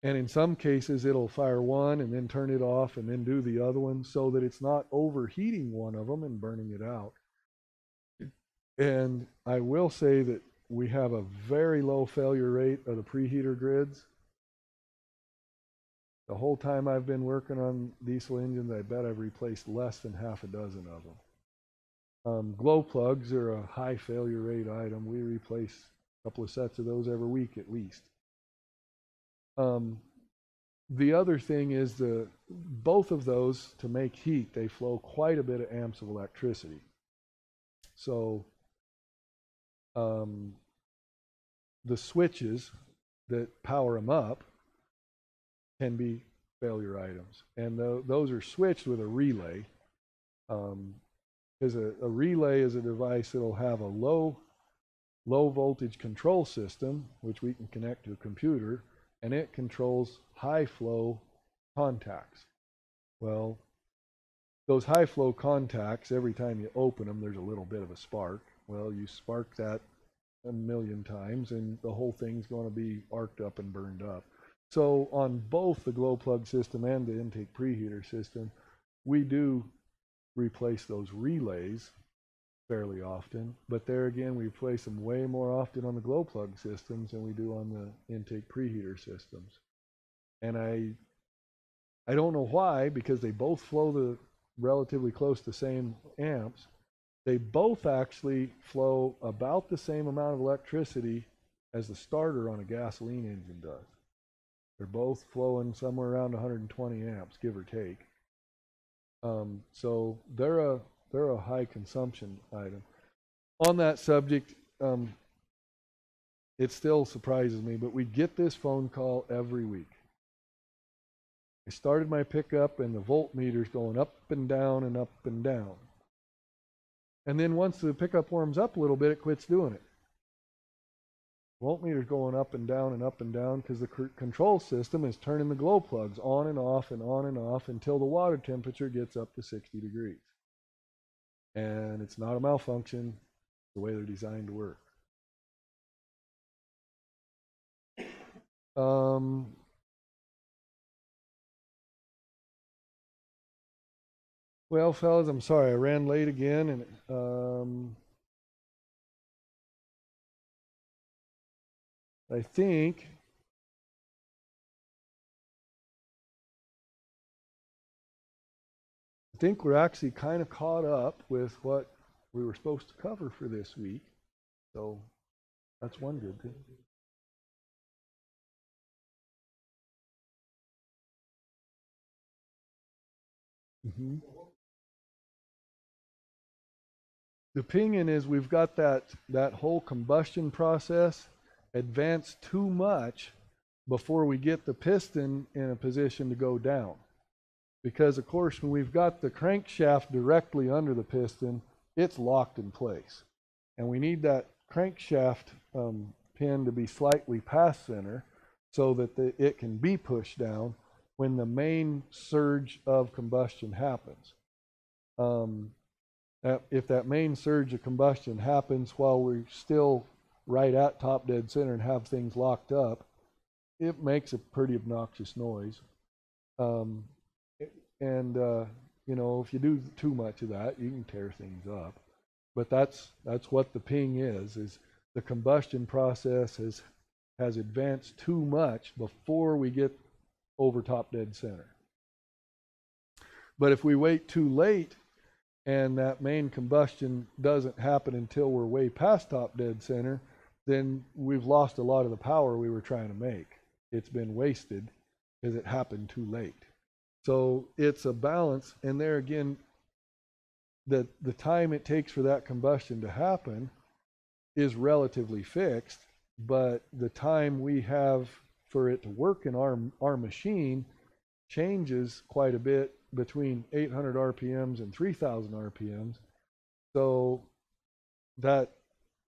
And in some cases, it'll fire one and then turn it off and then do the other one so that it's not overheating one of them and burning it out. And I will say that we have a very low failure rate of the preheater grids. The whole time I've been working on diesel engines, I bet I've replaced less than half a dozen of them. Um, glow plugs are a high failure rate item. We replace a couple of sets of those every week at least. Um, the other thing is the both of those to make heat, they flow quite a bit of amps of electricity. So um, the switches that power them up can be failure items. And tho- those are switched with a relay. Um, because a, a relay is a device that'll have a low, low voltage control system, which we can connect to a computer, and it controls high flow contacts. Well, those high flow contacts, every time you open them, there's a little bit of a spark. Well, you spark that a million times and the whole thing's going to be arced up and burned up. So on both the glow plug system and the intake preheater system, we do replace those relays fairly often. But there again, we replace them way more often on the glow plug systems than we do on the intake preheater systems. And I I don't know why, because they both flow the relatively close to same amps. They both actually flow about the same amount of electricity as the starter on a gasoline engine does. They're both flowing somewhere around 120 amps, give or take. Um, so they're a they're a high consumption item. On that subject, um, it still surprises me, but we get this phone call every week. I started my pickup and the voltmeter's going up and down and up and down. And then once the pickup warms up a little bit, it quits doing it. Voltmeter's going up and down and up and down because the control system is turning the glow plugs on and off and on and off until the water temperature gets up to 60 degrees. And it's not a malfunction, the way they're designed to work. Um, well, fellas, I'm sorry I ran late again, and um, I think I think we're actually kind of caught up with what we were supposed to cover for this week. So that's one good thing. hmm The opinion is we've got that, that whole combustion process advanced too much before we get the piston in a position to go down. Because of course, when we've got the crankshaft directly under the piston, it's locked in place. And we need that crankshaft um, pin to be slightly past center so that the, it can be pushed down when the main surge of combustion happens. Um, if that main surge of combustion happens while we're still right at top dead center and have things locked up, it makes a pretty obnoxious noise. Um, and uh, you know, if you do too much of that, you can tear things up. But that's that's what the ping is: is the combustion process has has advanced too much before we get over top dead center. But if we wait too late and that main combustion doesn't happen until we're way past top dead center, then we've lost a lot of the power we were trying to make. It's been wasted because it happened too late. So it's a balance, and there again, the the time it takes for that combustion to happen is relatively fixed, but the time we have for it to work in our our machine changes quite a bit between 800 RPMs and 3000 RPMs. So that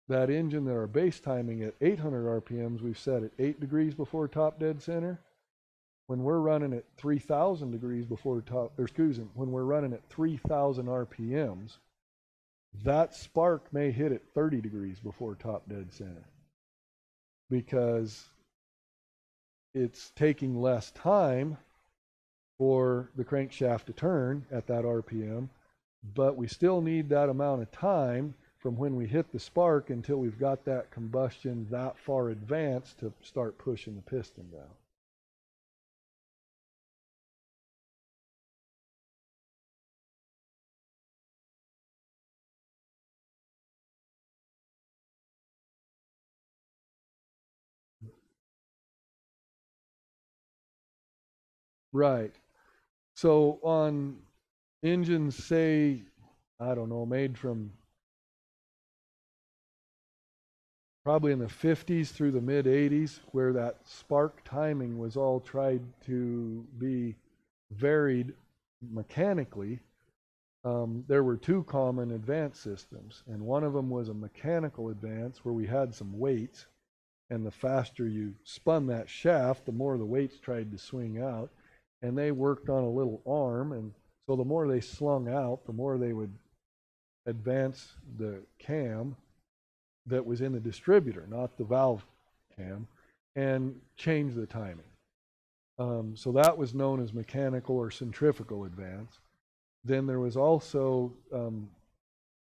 that engine that are base timing at 800 RPMs, we've set at 8 degrees before top dead center. When we're running at 3000 degrees before top, or excuse me, when we're running at 3000 RPMs, that spark may hit at 30 degrees before top dead center because it's taking less time for the crankshaft to turn at that RPM, but we still need that amount of time from when we hit the spark until we've got that combustion that far advanced to start pushing the piston down. Right. So on engines, say, I don't know, made from probably in the 50s through the mid 80s, where that spark timing was all tried to be varied mechanically, um, there were two common advance systems. And one of them was a mechanical advance where we had some weights. And the faster you spun that shaft, the more the weights tried to swing out and they worked on a little arm and so the more they slung out the more they would advance the cam that was in the distributor not the valve cam and change the timing. Um, so that was known as mechanical or centrifugal advance. Then there was also um,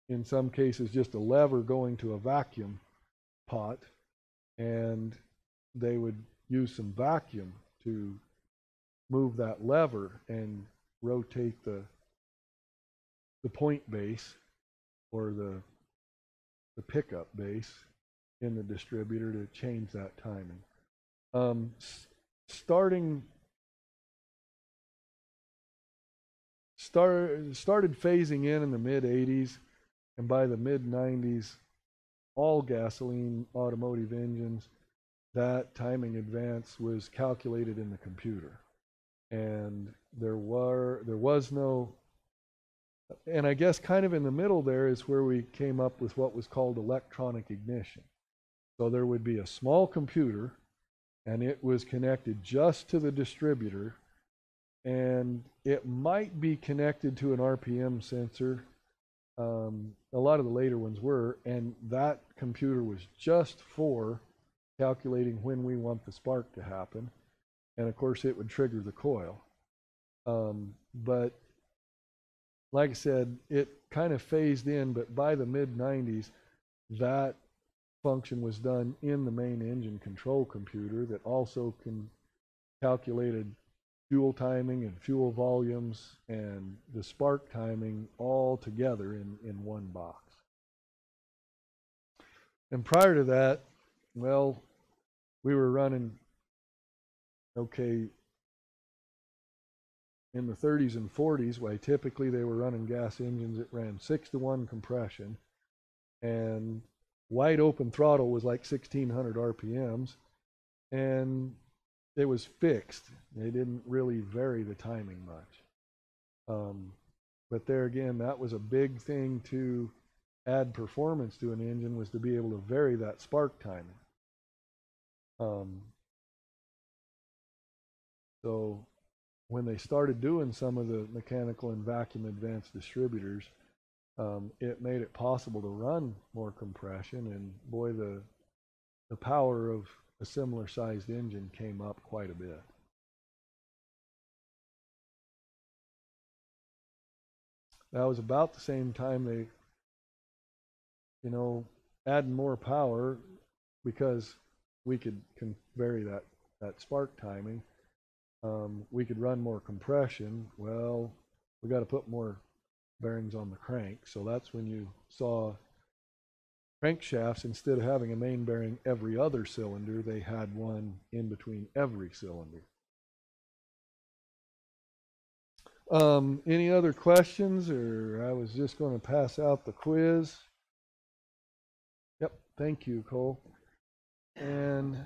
in some cases just a lever going to a vacuum pot and they would use some vacuum to move that lever and rotate the the point base or the the pickup base in the distributor to change that timing. Um, starting start, started phasing in in the mid 80s, and by the mid 90s, all gasoline automotive engines, that timing advance was calculated in the computer, and there were there was no. And I guess kind of in the middle there is where we came up with what was called electronic ignition. So there would be a small computer, and it was connected just to the distributor, and it might be connected to an RPM sensor. Um, a lot of the later ones were, and that computer was just for calculating when we want the spark to happen, and of course it would trigger the coil. Um, but like I said, it kind of phased in, but by the mid 90s, that function was done in the main engine control computer that also can calculated fuel timing and fuel volumes and the spark timing all together in, in one box. And prior to that, well, we were running, okay, in the 30s and 40s, why typically they were running gas engines that ran six to one compression, and wide open throttle was like 1600 RPMs, and it was fixed. They didn't really vary the timing much. Um, but there again, that was a big thing to add performance to an engine was to be able to vary that spark timing. Um, so when they started doing some of the mechanical and vacuum advanced distributors, um, it made it possible to run more compression, and boy, the the power of a similar sized engine came up quite a bit. That was about the same time they, you know, adding more power because we could vary that that spark timing. Um, we could run more compression. Well, we got to put more bearings on the crank. So that's when you saw crankshafts instead of having a main bearing every other cylinder, they had one in between every cylinder. Um, any other questions, or I was just going to pass out the quiz. Yep, thank you, Cole. And